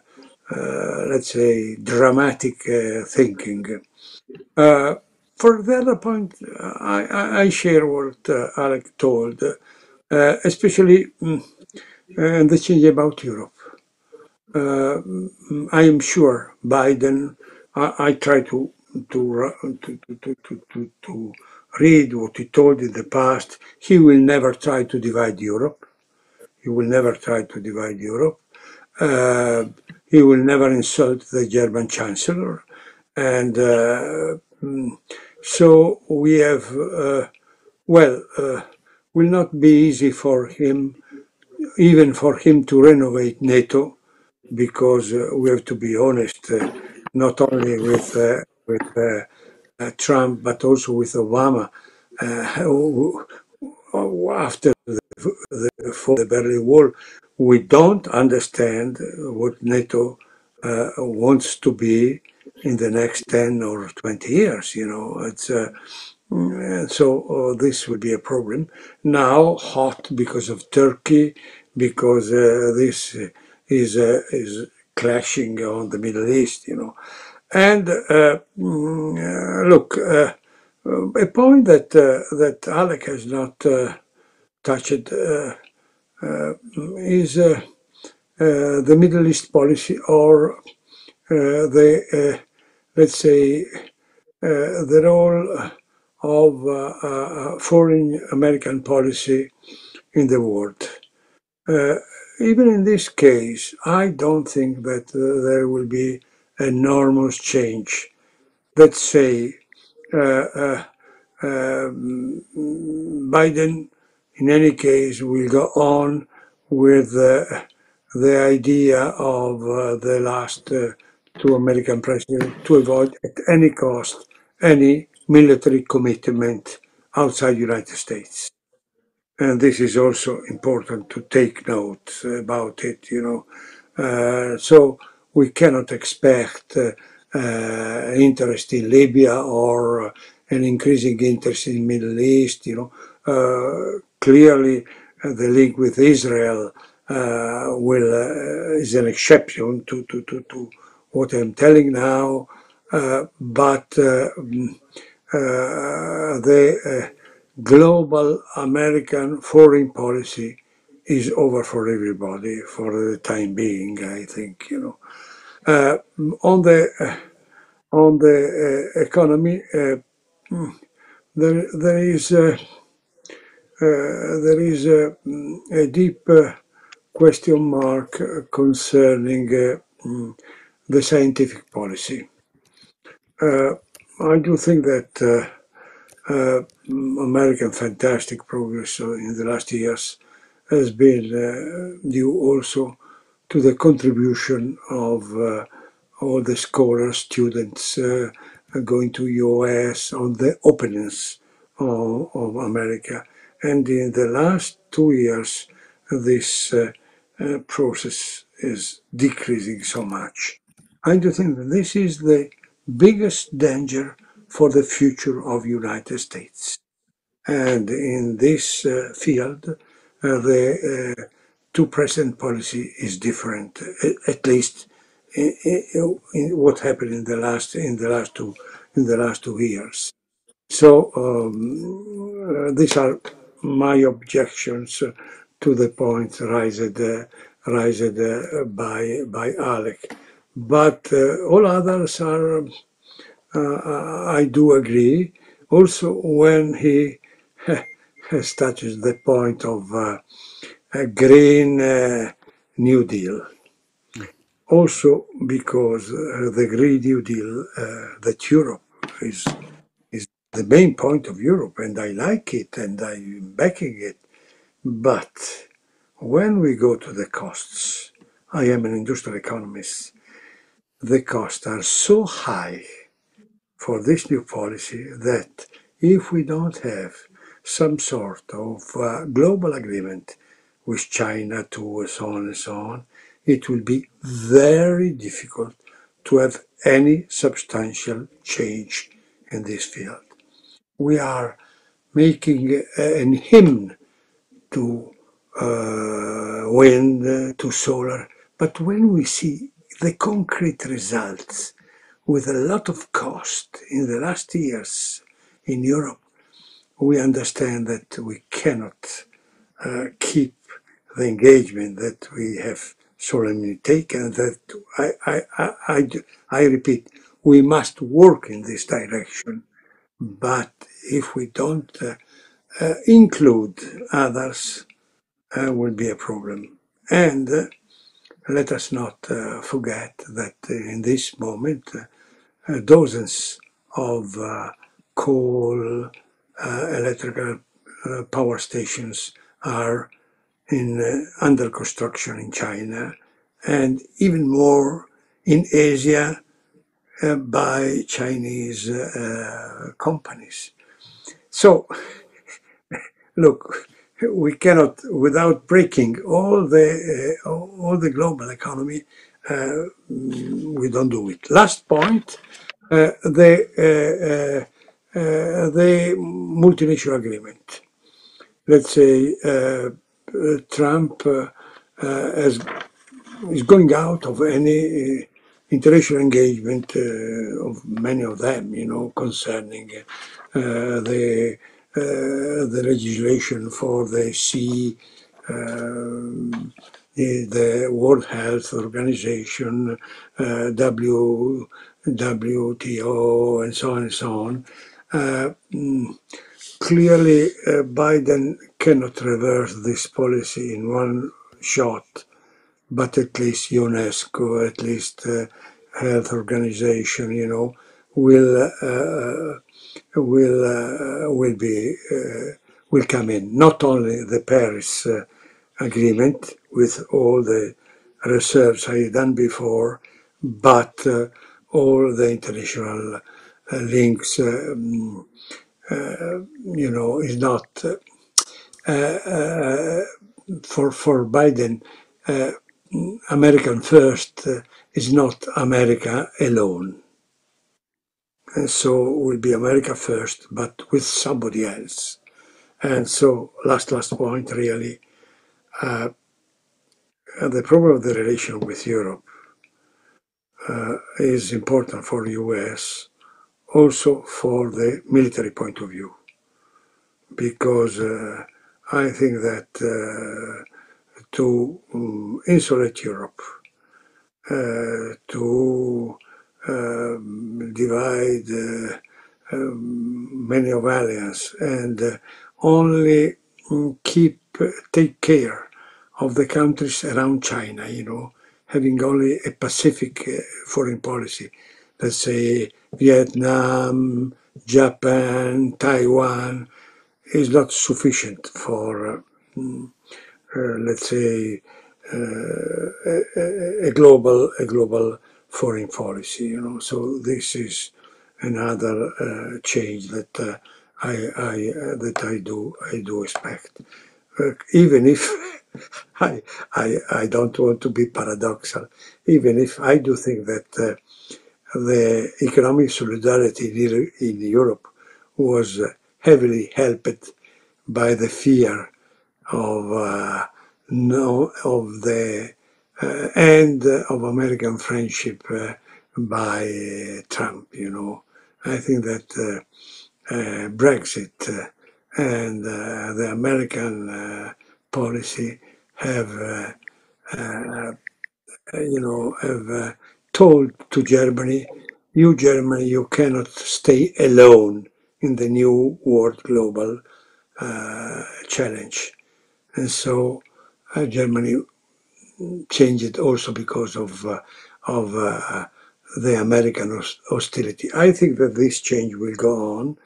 uh, let's say dramatic uh, thinking. Uh, for the other point, I, I, share what Alec told, especially um, the change about Europe. I am sure Biden. I, I try to, to, to, to, to, read what he told in the past. He will never try to divide Europe. He will never try to divide Europe. Uh, he will never insult the German Chancellor. And uh, mm, so we have, uh, well, uh, will not be easy for him, even for him to renovate NATO, because uh, we have to be honest, uh, not only with, with Trump, but also with Obama. after the, the, the Berlin Wall, we don't understand what NATO uh, wants to be in the next 10 or 20 years. You know, it's uh, so uh, this will be a problem. Now, hot because of Turkey, because uh, this is uh, is clashing on the Middle East. You know, and uh, mm, uh, look, uh, a point that uh, that Alec has not touched uh, is uh, uh, the Middle East policy or the, let's say, the role of foreign American policy in the world. even in this case, I don't think that there will be enormous change. Let's say uh, uh, um, Biden in any case, we'll go on with uh, the idea of uh, the last two American presidents to avoid at any cost any military commitment outside the United States. And this is also important to take note about it, you know. Uh, so we cannot expect uh, uh, interest in Libya or an increasing interest in Middle East, you know clearly uh, the link with Israel uh, will uh, is an exception to, to, to, to what I'm telling now, but the global American foreign policy is over for everybody for the time being. I think you know. Uh, on the uh, on the uh, economy, mm, there there is there is a, a deep question mark concerning mm, the scientific policy. I do think that uh, American fantastic progress in the last years has been uh, due also to the contribution of uh, all the scholars, students going to US on the openness of, of America. And in the last two years, this uh, uh, process is decreasing so much. I do think that this is the biggest danger for the future of United States. And in this uh, field, uh, the uh, two-president policy is different, at least in, in, what happened in the last in the last two in the last two years. So um, uh, these are my objections to the points raised uh, raised uh, by by Alec. But uh, all others are, uh, I do agree. Also, when he has touches the point of a green uh, New Deal. Also, because uh, the Green New Deal uh, that Europe is is the main point of Europe, and I like it, and I'm backing it. But when we go to the costs, I am an industrial economist. The costs are so high for this new policy that if we don't have some sort of uh, global agreement with China too, and so on and so on, it will be very difficult to have any substantial change in this field. We are making an hymn to uh, wind, to solar, but when we see the concrete results with a lot of cost in the last years in Europe, we understand that we cannot uh, keep the engagement that we have solemnly taken. That I, I, I, I, I repeat, we must work in this direction. But if we don't uh, uh, include others, uh, will be a problem. And uh, let us not uh, forget that in this moment, uh, dozens of coal, electrical power stations are in uh, under construction in China, and even more in Asia uh, by Chinese uh, companies. So, look, we cannot, without breaking all the uh, all the global economy, uh, we don't do it. Last point, uh, the the multilateral agreement. Let's say Trump uh, uh, is going out of any uh, international engagement of many of them, you know, concerning the the legislation for the sea, the, the World Health Organization, uh, W, WTO, and so on and so on. Uh, mm, clearly, uh, Biden cannot reverse this policy in one shot, but at least UNESCO, at least uh, Health Organization, you know, will uh, will uh, will be uh, will come in. Not only the Paris uh, Agreement with all the reserves I done before, but uh, all the international uh, links. Um, uh, you know, is not uh, uh, for for Biden. Uh, American first is not America alone, and so will be America first, but with somebody else. And so, last last point, really, uh, the problem of the relation with Europe uh, is important for US, also for the military point of view, because uh, I think that uh, to um, insulate Europe, uh, to um, divide uh, um, many of alliance, and uh, only mm, keep take care of the countries around China. You know, having only a Pacific uh, foreign policy, let's say Vietnam, Japan, Taiwan, is not sufficient for, uh, mm, uh, let's say, uh, a, a- global a global foreign policy. You know, so this is another uh, change that uh, I, I uh, that I do I do expect. Even if I, I I don't want to be paradoxal, even if I do think that the economic solidarity in Europe was uh, heavily helped by the fear of uh, no of the uh, end of American friendship uh, by uh, Trump. You know, I think that uh, Brexit and the American policy have, you know, have told to Germany, you Germany, you cannot stay alone in the new world global uh, challenge. And so uh, Germany changed also because of uh, of uh, the American hostility. I think that this change will go on,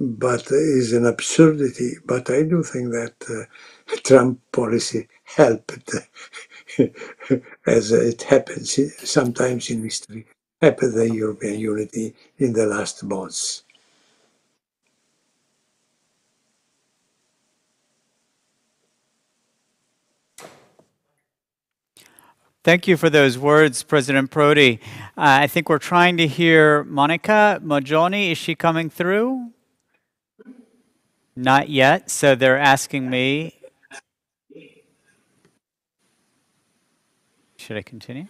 but is an absurdity. But I do think that uh, Trump policy helped, as it happens sometimes in history, helped the European unity in the last months. Thank you for those words, President Prodi. Uh, I think we're trying to hear Monica Maggioni. Is she coming through? Not yet, so they're asking me. Should I continue?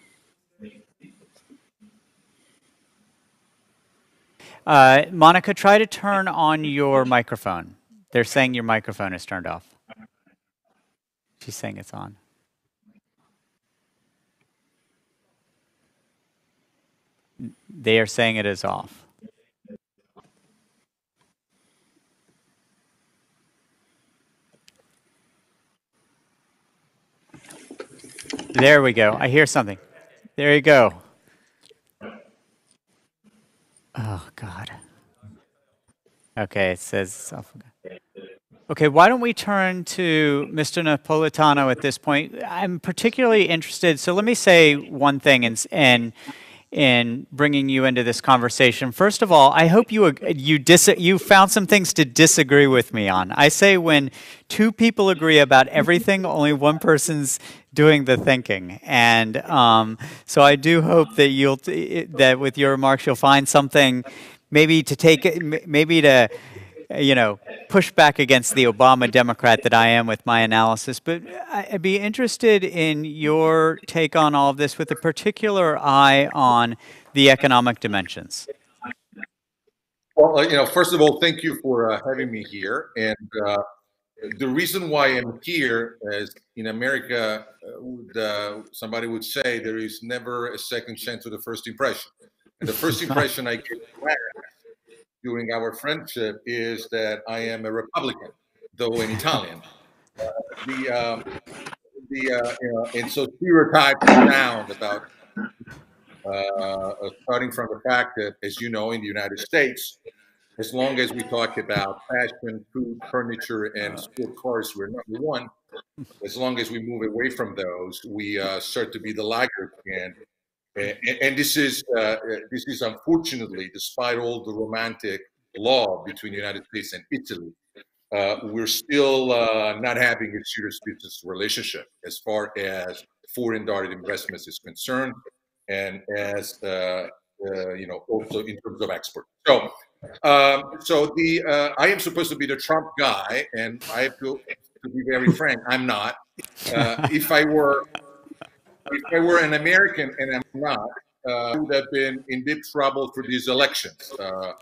Uh, Monica, try to turn on your microphone. They're saying your microphone is turned off. She's saying it's on. They are saying it is off. There we go. I hear something. There you go. Oh, God. Okay, it says oh, Okay, why don't we turn to Mr. Napolitano at this point? I'm particularly interested. So let me say one thing, and, and in bringing you into this conversation. First of all, I hope you you dis- you found some things to disagree with me on. I say when two people agree about everything, only one person's doing the thinking, and um, so I do hope that you'll that with your remarks you'll find something maybe to take it, maybe to you know, push back against the Obama Democrat that I am with my analysis, but I'd be interested in your take on all of this with a particular eye on the economic dimensions. Well, you know, first of all, thank you for uh, having me here. And uh, the reason why I'm here is in America, uh, uh, somebody would say there is never a second chance to the first impression. And the first impression I get during our friendship is that I am a Republican, though an Italian. Uh, the um, the uh, you know, and so stereotypes sound about uh, starting from the fact that, as you know, in the United States, as long as we talk about fashion, food, furniture, and sport cars, we're number one. As long as we move away from those, we uh, start to be the laggard. And and, and this is uh, this is unfortunately, despite all the romantic law between the United States and Italy, uh, we're still uh, not having a serious business relationship as far as foreign direct investments is concerned, and as uh, uh, you know, also in terms of export. So, um, so the uh, I am supposed to be the Trump guy, and I have to, to be very frank, I'm not. if I were if I were an American and I'm not, uh, would have been in deep trouble for these elections. Uh, um,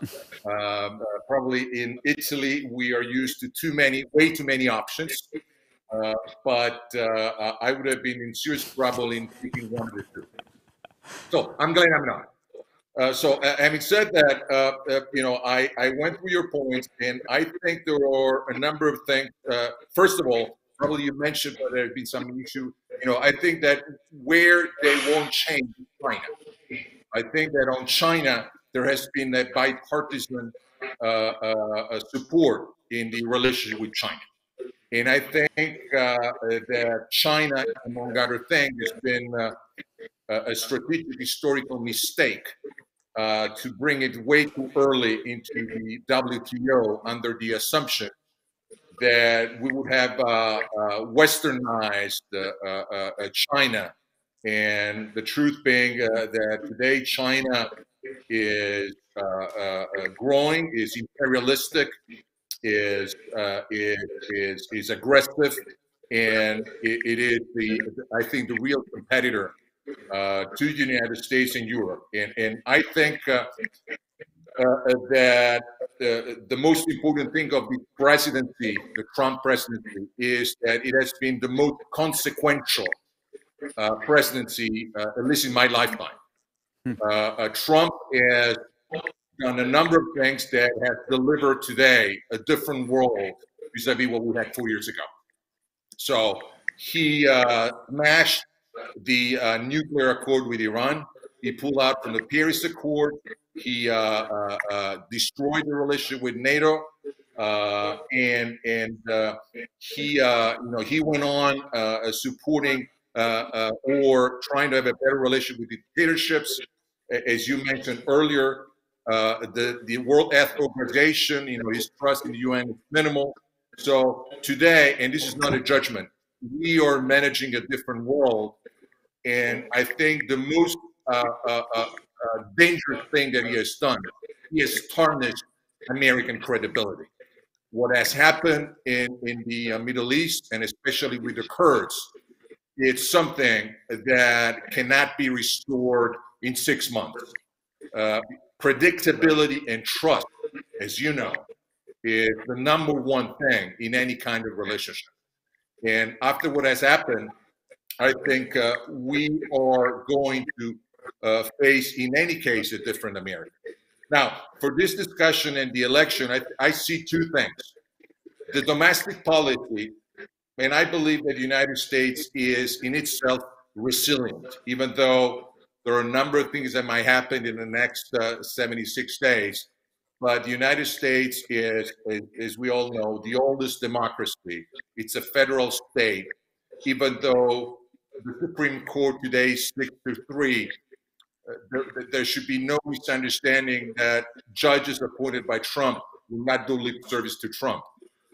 uh, probably in Italy, we are used to too many, way too many options. Uh, but uh, I would have been in serious trouble in picking one of the two. So I'm glad I'm not. Uh, so having said that, you know, I, I went through your points, and I think there are a number of things. first of all, probably you mentioned that there have been some issue. You know, I think that where they won't change China. I think that on China there has been a bipartisan uh, uh, support in the relationship with China. And I think uh, that China, among other things, has been uh, a strategic historical mistake uh, to bring it way too early into the WTO under the assumption that we would have uh, uh, westernized uh, China. And the truth being that today China is growing, is imperialistic, is, is, is, is aggressive, and it, it is the I think the real competitor uh, to the United States and Europe. And and I think uh, uh, that the, the most important thing of the presidency, the Trump presidency, is that it has been the most consequential uh, presidency, uh, at least in my lifetime. Hmm. Uh, uh, Trump has done a number of things that have delivered today a different world vis-a-vis what we had four years ago. So he uh, smashed the uh, nuclear accord with Iran. He pulled out from the Paris Accord. He uh, uh, uh destroyed the relationship with NATO, and and he you know he went on supporting or trying to have a better relationship with dictatorships, as you mentioned earlier. the the World Health Organization, you know, his trust in the UN is minimal. So today, and this is not a judgment, we are managing a different world. And I think the most uh, uh, uh, dangerous thing that he has done, he has tarnished American credibility. What has happened in, in the uh, Middle East, and especially with the Kurds, it's something that cannot be restored in six months. Uh, predictability and trust, as you know, is the number one thing in any kind of relationship. And after what has happened, I think uh, we are going to uh, face, in any case, a different America. Now, for this discussion and the election, I, I see two things. The domestic policy, and I believe that the United States is in itself resilient, even though there are a number of things that might happen in the next uh, 76 days. But the United States is, as we all know, the oldest democracy. It's a federal state, even though the Supreme Court today six to three. There, there, should be no misunderstanding that judges appointed by Trump will not do lip service to Trump.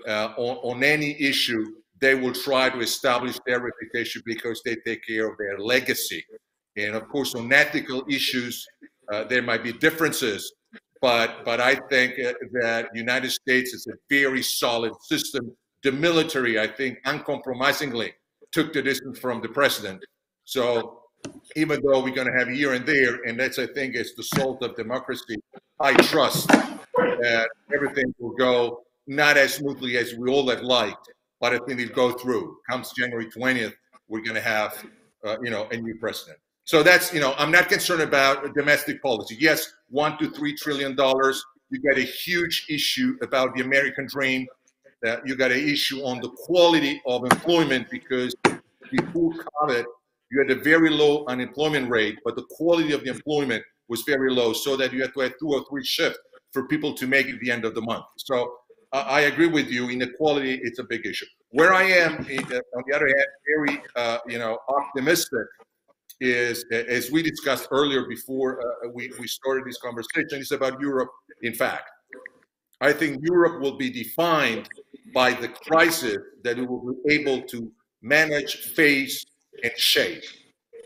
Uh, on, on any issue, they will try to establish their reputation because they take care of their legacy. And of course, on ethical issues, uh, there might be differences, but but I think uh, that United States is a very solid system. The military, I think, uncompromisingly took the distance from the president. So even though we're going to have here and there, and that's I think is the salt of democracy, I trust that everything will go not as smoothly as we all have liked, but I think it'll go through. Comes January 20th, we're going to have uh, you know a new president. So that's, you know, I'm not concerned about domestic policy. Yes, one to three trillion dollars. You got a huge issue about the American dream. You got an issue on the quality of employment because before COVID, you had a very low unemployment rate, but the quality of the employment was very low, so that you had to have two or three shifts for people to make at the end of the month. So I agree with you. Inequality, it's a big issue. Where I am, uh, on the other hand, very, uh, you know, optimistic is, as we discussed earlier before uh, we, we started this conversation, is about Europe, in fact. I think Europe will be defined by the crisis that it will be able to manage, face, and shape.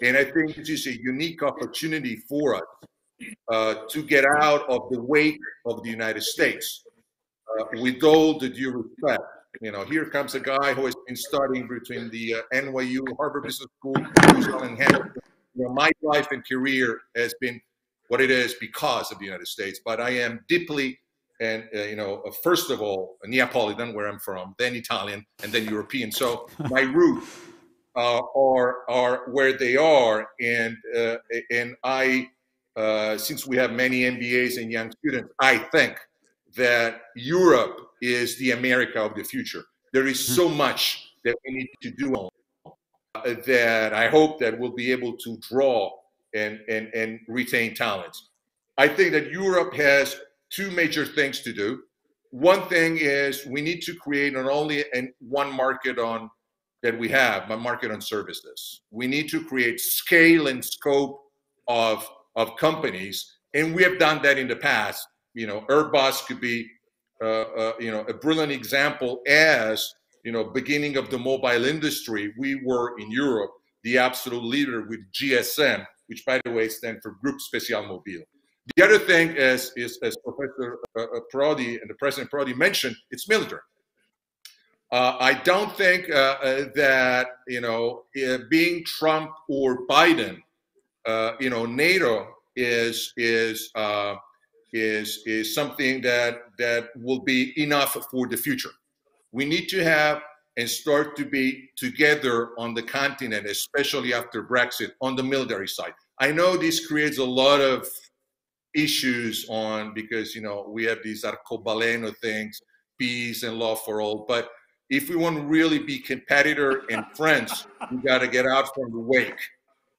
And I think this is a unique opportunity for us uh, to get out of the wake of the United States. Uh, with all the due respect, you know, here comes a guy who has been studying between the uh, NYU, Harvard Business School, and Hamilton. You know, my life and career has been what it is because of the United States. But I am deeply, and uh, you know, uh, first of all, Neapolitan, where I'm from, then Italian, and then European. So my roots uh, are are where they are, and uh, and I, uh, since we have many MBAs and young students, I think that Europe is the America of the future. There is so hmm. much that we need to do uh, that I hope that we'll be able to draw and, and, and retain talents. I think that Europe has two major things to do. One thing is we need to create not only an, one market on that we have, but market on services. We need to create scale and scope of, of companies, and we have done that in the past. You know, Airbus could be uh, uh, you know, a brilliant example as, you know, beginning of the mobile industry, we were in Europe the absolute leader with GSM, which by the way stands for Groupe Special Mobile. The other thing is, is as Professor uh, uh Prodi and the President Prodi mentioned, it's military. Uh, I don't think uh, uh, that you know being Trump or Biden, you know NATO is is is is something that that will be enough for the future. We need to have and start to be together on the continent, especially after Brexit, on the military side. I know this creates a lot of issues on because you know we have these arcobaleno things, peace and law for all. But if we want to really be competitor and friends, we got to get out from the wake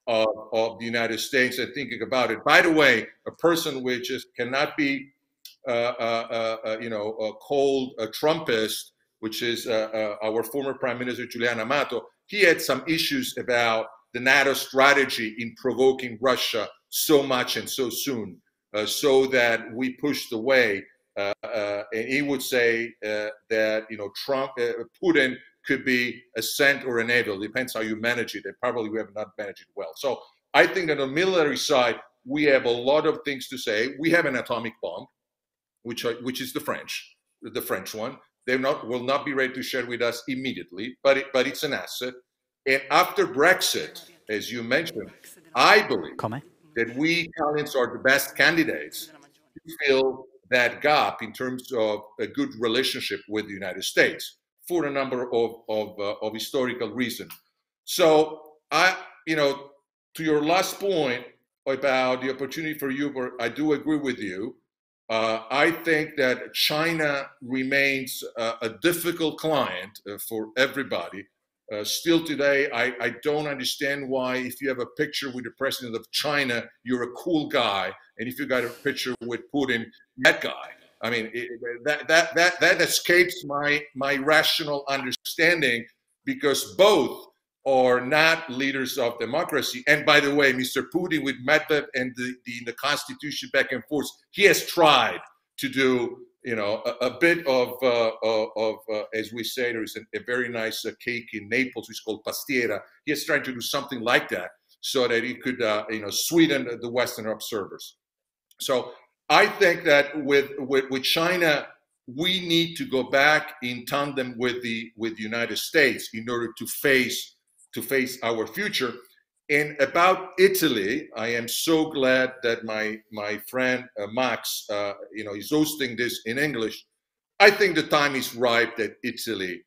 of, of the United States and thinking about it. By the way, a person which is cannot be, uh, uh, uh, you know, called a Trumpist, which is uh, uh, our former Prime Minister Giuliano Amato, he had some issues about the NATO strategy in provoking Russia so much and so soon, uh, so that we pushed away. Uh, uh, and he would say uh, that you know Trump, Putin could be a cent or an evil. Depends how you manage it. And probably we have not managed it well. So I think on the military side, we have a lot of things to say. We have an atomic bomb, which are, which is the French, the French one. They not will not be ready to share with us immediately, but it, but it's an asset. And after Brexit, as you mentioned, I believe that we Italians are the best candidates to fill that gap in terms of a good relationship with the United States for a number of, of, uh, of historical reasons. So I, you know, to your last point about the opportunity for you, I do agree with you. Uh, I think that China remains uh, a difficult client uh, for everybody. Uh, still today, I, I, don't understand why, if you have a picture with the president of China, you're a cool guy, and if you got a picture with Putin, that guy. I mean, it, that, that, that, that escapes my, my rational understanding because both are not leaders of democracy. And by the way, Mr. Putin with Medvedev and the, the, the constitution back and forth, he has tried to do, you know, a, a bit of, uh, of uh, as we say, there is a, a very nice uh, cake in Naples, which is called pastiera. He is trying to do something like that so that he could, uh, you know, sweeten the Western observers. So I think that with, with, with China, we need to go back in tandem with the with the United States in order to face to face our future. And about Italy, I am so glad that my my friend uh, Max, uh, you know, is hosting this in English. I think the time is ripe that Italy,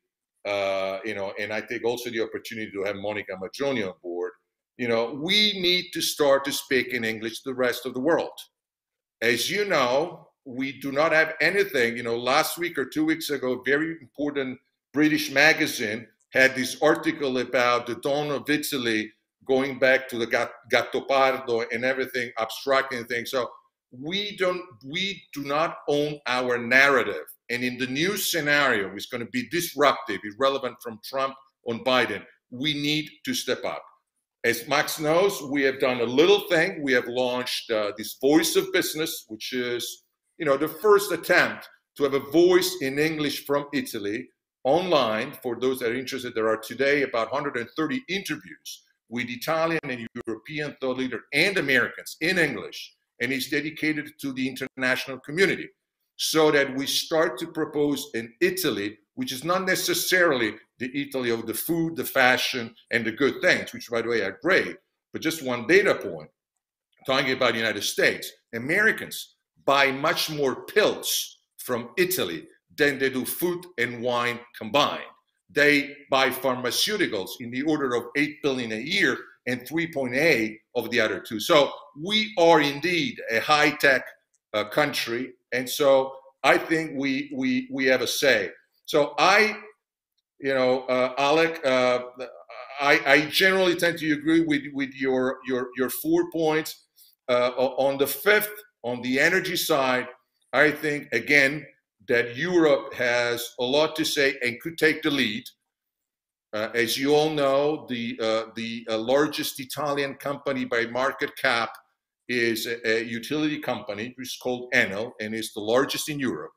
uh, you know, and I take also the opportunity to have Monica Maggioni on board. You know, we need to start to speak in English to the rest of the world as you know, we do not have anything. You know, last week or two weeks ago, very important British magazine had this article about the dawn of Italy going back to the Gattopardo and everything, abstracting things. So we don't, we do not own our narrative. And in the new scenario, it's going to be disruptive, irrelevant from Trump on Biden. We need to step up. As Max knows, we have done a little thing. We have launched uh, this Voice of Business, which is, you know, the first attempt to have a voice in English from Italy online. For those that are interested, there are today about 130 interviews with Italian and European thought leaders and Americans in English, and it's dedicated to the international community so that we start to propose in Italy, which is not necessarily the Italy of the food, the fashion, and the good things, which by the way are great. But just one data point, talking about the United States, Americans buy much more pills from Italy than they do food and wine combined. They buy pharmaceuticals in the order of 8 billion a year and 3.8 of the other two. So we are indeed a high-tech uh, country. And so I think we, we, we have a say. So I you know, uh, Alec, uh, I, I, generally tend to agree with, with your, your, your four points. Uh, on the fifth, on the energy side, I think, again, that Europe has a lot to say and could take the lead. Uh, as you all know, the, uh, the uh, largest Italian company by market cap is a, a, utility company, which is called Enel, and is the largest in Europe.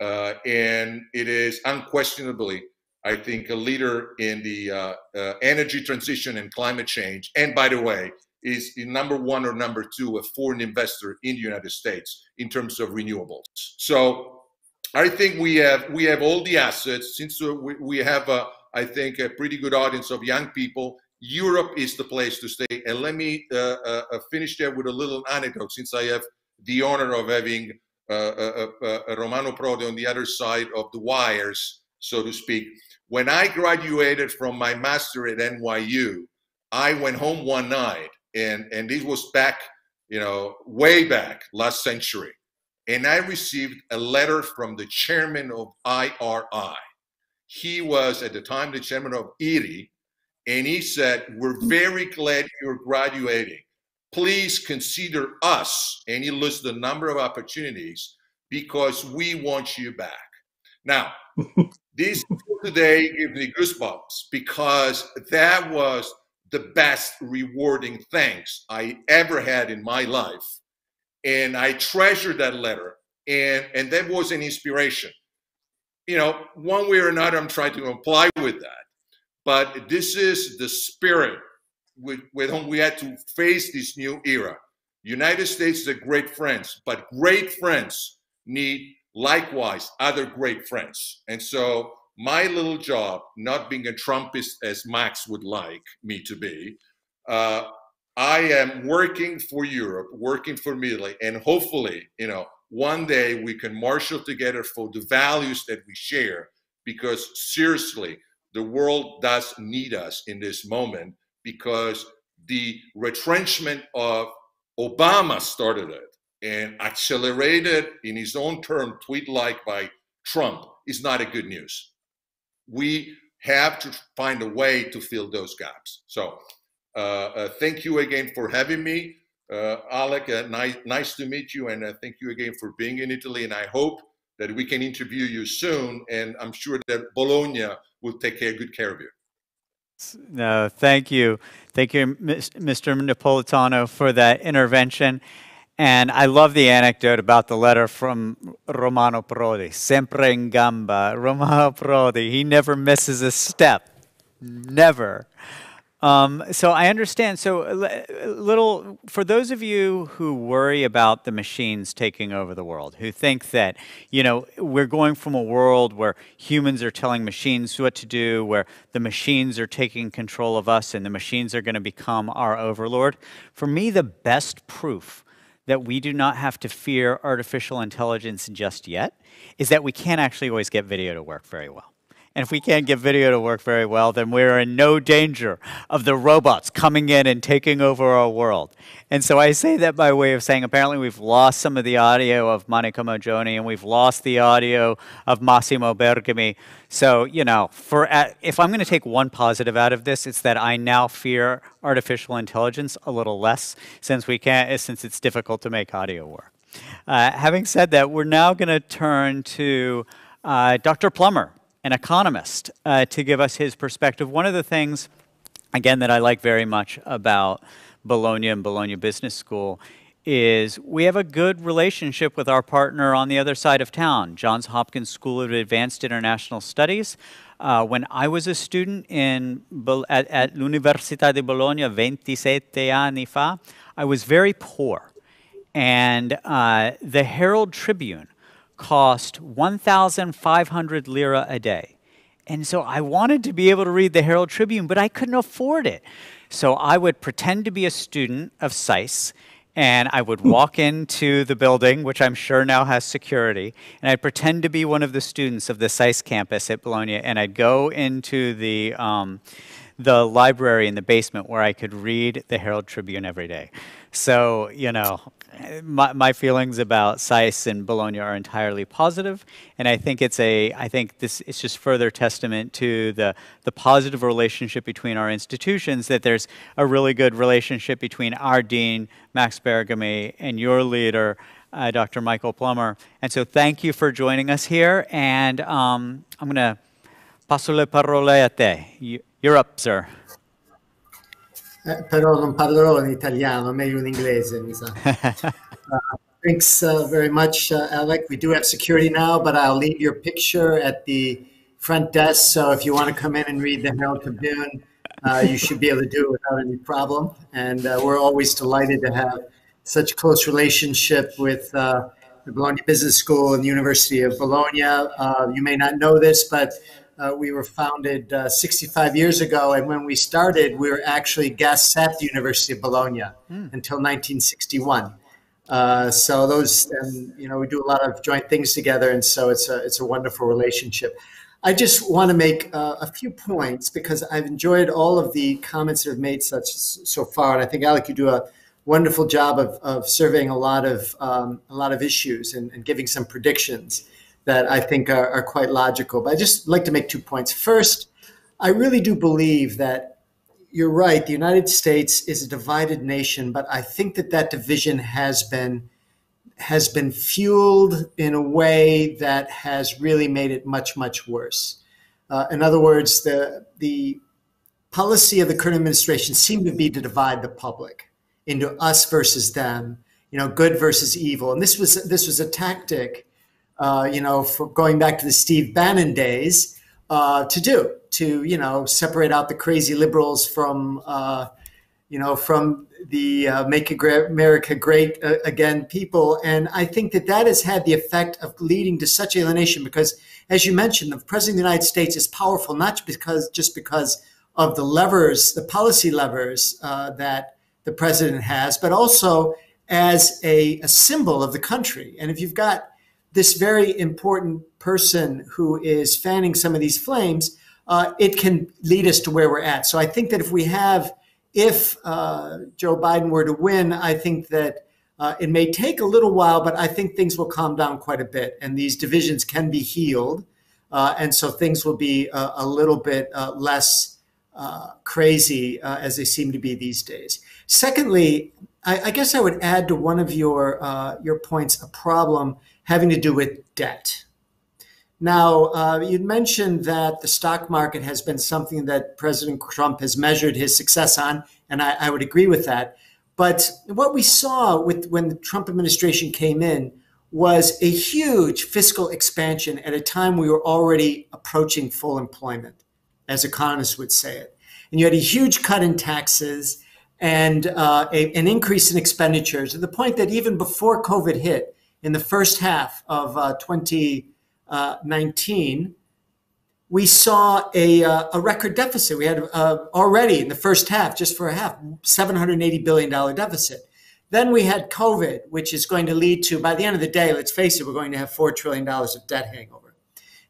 and it is unquestionably I think, a leader in the uh, uh, energy transition and climate change. And by the way, is number one or number two a foreign investor in the United States in terms of renewables. So I think we have we have all the assets. Since we, we have, a, I think, a pretty good audience of young people. Europe is the place to stay. And let me uh, uh, uh, finish there with a little anecdote, since I have the honor of having uh, uh, uh, Romano Prodi on the other side of the wires, so to speak. When I graduated from my master at NYU, I went home one night, and and this was back, you know, way back last century, and I received a letter from the chairman of IRI. He was at the time the chairman of IRI, and he said, "We're very glad you're graduating. Please consider us." And he listed a number of opportunities because we want you back. Now, this today gives me goosebumps because that was the best rewarding thanks I ever had in my life. And I treasure that letter. And, and that was an inspiration. You know, one way or another, I'm trying to imply with that. But this is the spirit with, with whom we had to face this new era. United States is a great friends, but great friends need likewise other great friends. And so my little job, not being a Trumpist as Max would like me to be, uh, I am working for Europe, working for Italy, and hopefully, you know, one day we can marshal together for the values that we share. Because seriously, the world does need us in this moment because the retrenchment of Obama started it and accelerated in his own term, tweet like by Trump, is not a good news. We have to find a way to fill those gaps. So, thank you again for having me. Uh, Alec, uh, nice, nice to meet you, and uh, thank you again for being in Italy. And I hope that we can interview you soon, and I'm sure that Bologna will take care, good care of you. No, thank you. Thank you, Mr. Napolitano, for that intervention. And I love the anecdote about the letter from Romano Prodi. Sempre in gamba. Romano Prodi, he never misses a step. Never. Um, so I understand. So, little for those of you who worry about the machines taking over the world, who think that you know we're going from a world where humans are telling machines what to do, where the machines are taking control of us, and the machines are going to become our overlord. For me, the best proof that we do not have to fear artificial intelligence just yet is that we can't actually always get video to work very well. And if we can't get video to work very well, then we're in no danger of the robots coming in and taking over our world. And so I say that by way of saying apparently we've lost some of the audio of Monica Maggioni and we've lost the audio of Massimo Bergami. So, you know, for if I'm going to take one positive out of this, it's that I now fear artificial intelligence a little less since we can't since it's difficult to make audio work. Uh, having said that, we're now going to turn to uh, Dr. Plummer, an economist, uh, to give us his perspective. One of the things, again, that I like very much about Bologna and Bologna Business School is we have a good relationship with our partner on the other side of town, Johns Hopkins School of Advanced International Studies. Uh, when I was a student in, at, at l'Università di Bologna 27 anni fa, I was very poor. And uh, the Herald Tribune cost 1,500 lira a day. And so I wanted to be able to read the Herald Tribune, but I couldn't afford it. So I would pretend to be a student of SAIS, and I would walk into the building, which I'm sure now has security, and I'd pretend to be one of the students of the SAIS campus at Bologna, and I'd go into the um, the library in the basement where I could read the Herald Tribune every day. So, you know, my, my feelings about SAIS and Bologna are entirely positive, and I think it's a I think this is just further testament to the the positive relationship between our institutions. That there's a really good relationship between our dean Max Bergami and your leader. Uh, Dr. Michael Plummer. And so thank you for joining us here. And um, I'm going to passo le parole a te. You're up, sir. Eh, però non parlerò in italiano, meglio in inglese, mi sa. uh, thanks uh, very much, uh, Alec. We do have security now, but I'll leave your picture at the front desk. So if you want to come in and read the Herald Tribune, uh, you should be able to do it without any problem. And uh, we're always delighted to have such close relationship with uh, the Bologna Business School and the University of Bologna. you may not know this, but uh, we were founded uh, 65 years ago, and when we started, we were actually guests at the University of Bologna mm. until 1961. Uh, so those, and you know, we do a lot of joint things together, and so it's a it's a wonderful relationship. I just want to make uh, a few points because I've enjoyed all of the comments that have made such so far, and I think Alec, you do a wonderful job of, of surveying a lot of um, a lot of issues and, and, giving some predictions that I think are, are quite logical. But I just like to make two points. First, I really do believe that you're right. The United States is a divided nation, but I think that that division has been has been fueled in a way that has really made it much much worse. Uh, in other words, the the policy of the current administration seemed to be to divide the public into us versus them, you know, good versus evil, and this was this was a tactic, uh, you know, for going back to the Steve Bannon days uh, to do to you know separate out the crazy liberals from uh, you know from the uh, make America great uh, again people. And I think that that has had the effect of leading to such alienation because as you mentioned the president of the United States is powerful not because just because of the levers the policy levers that the president has but also as a, a symbol of the country. And if you've got this very important person who is fanning some of these flames, uh, it can lead us to where we're at. So I think that if we have, if uh, Joe Biden were to win, I think that uh, it may take a little while, but I think things will calm down quite a bit, and these divisions can be healed, uh, and so things will be a, a little bit uh, less uh, crazy as they seem to be these days. Secondly, I, I, guess I would add to one of your your points a problem having to do with debt. Now, uh, you mentioned that the stock market has been something that President Trump has measured his success on, and I, I would agree with that. But what we saw with when the Trump administration came in was a huge fiscal expansion at a time we were already approaching full employment, as economists would say it. And you had a huge cut in taxes and uh, a, an increase in expenditures to the point that even before COVID hit, in the first half of uh, 2019, we saw a, uh, a record deficit. We had uh, already in the first half, just for a half, $780 billion deficit. Then we had COVID, which is going to lead to, by the end of the day, let's face it, we're going to have $4 trillion of debt hangover.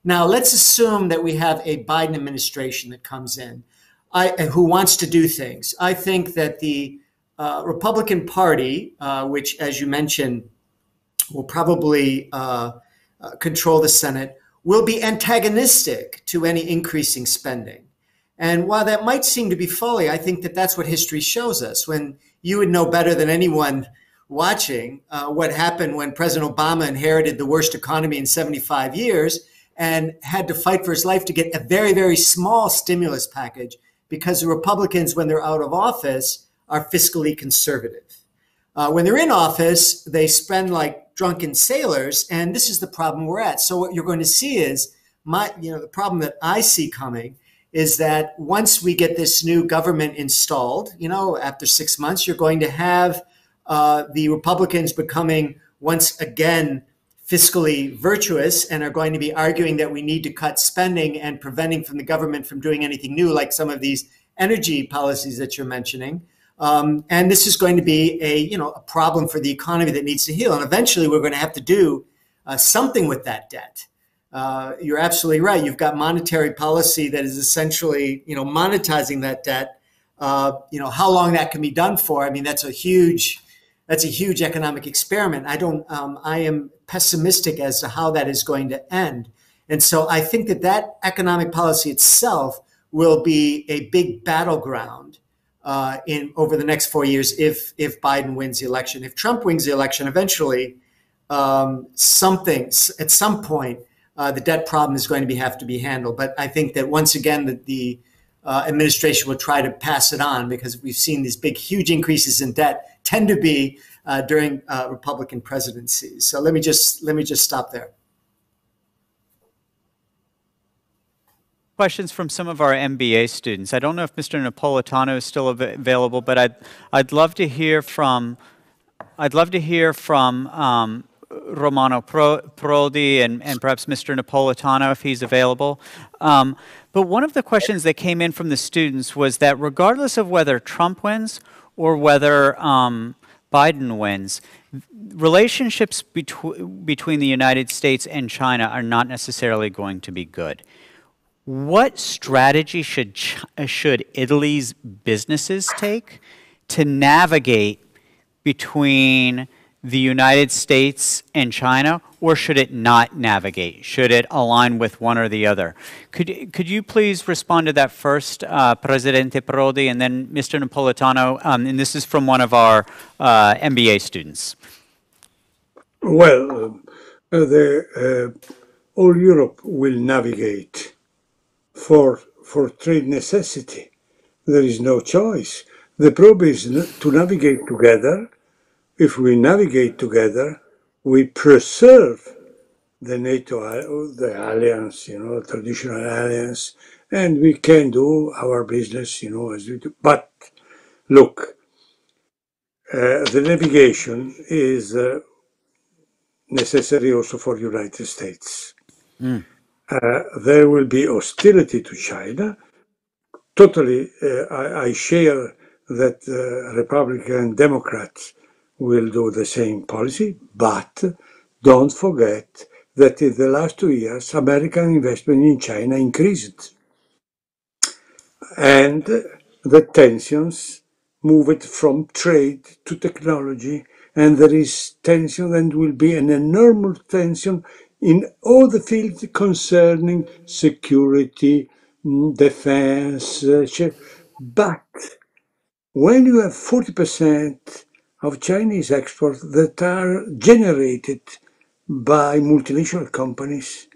Now, let's assume that we have a Biden administration that comes in I, who wants to do things. I think that the uh, Republican Party, uh, which, as you mentioned, will probably uh, uh, control the Senate, will be antagonistic to any increasing spending. And while that might seem to be folly, I think that that's what history shows us. When you would know better than anyone watching uh, what happened when President Obama inherited the worst economy in 75 years and had to fight for his life to get a very, very small stimulus package because the Republicans, when they're out of office, are fiscally conservative. Uh, when they're in office, they spend like drunken sailors, and this is the problem we're at. So what you're going to see is my, you know, the problem that I see coming is that once we get this new government installed, you know, after six months, you're going to have uh, the Republicans becoming once again fiscally virtuous and are going to be arguing that we need to cut spending and preventing from the government from doing anything new, like some of these energy policies that you're mentioning. Um, and this is going to be a you know a problem for the economy that needs to heal. And eventually, we're going to have to do uh, something with that debt. Uh, you're absolutely right. You've got monetary policy that is essentially you know monetizing that debt. Uh, you know how long that can be done for. I mean, that's a huge that's a huge economic experiment. I don't. Um, I am pessimistic as to how that is going to end. And so I think that that economic policy itself will be a big battleground uh, in over the next four years if if Biden wins the election. If Trump wins the election, eventually, um, something at some point, uh, the debt problem is going to be have to be handled. But I think that once again, that the uh, administration will try to pass it on because we've seen these big, huge increases in debt tend to be uh, during uh, Republican presidencies. So let me just let me just stop there. Questions from some of our MBA students. I don't know if Mr. Napolitano is still av available, but I'd, I'd love to hear from, I'd love to hear from um, Romano Pro, Prodi and, and perhaps Mr. Napolitano if he's available. Um, but one of the questions that came in from the students was that regardless of whether Trump wins or whether um, Biden wins, relationships between between the United States and China are not necessarily going to be good. What strategy should should Italy's businesses take to navigate between the United States and China, or should it not navigate? Should it align with one or the other? Could, could you please respond to that first, uh, Presidente Prodi, and then Mr. Napolitano? Um, and this is from one of our uh, MBA students. Well, uh, the, uh, all Europe will navigate for, for trade necessity. There is no choice. The problem is to navigate together if we navigate together, we preserve the NATO, the alliance, you know, the traditional alliance, and we can do our business, you know, as we do. But look, uh, the navigation is uh, necessary also for United States. Mm. Uh, there will be hostility to China. Totally, uh, I, I, share that uh, Republican Democrats will do the same policy, but don't forget that in the last two years, American investment in China increased. And the tensions moved from trade to technology, and there is tension and will be an enormous tension in all the fields concerning security, mm, defense, but when you have 40% of Chinese exports that are generated by multinational companies,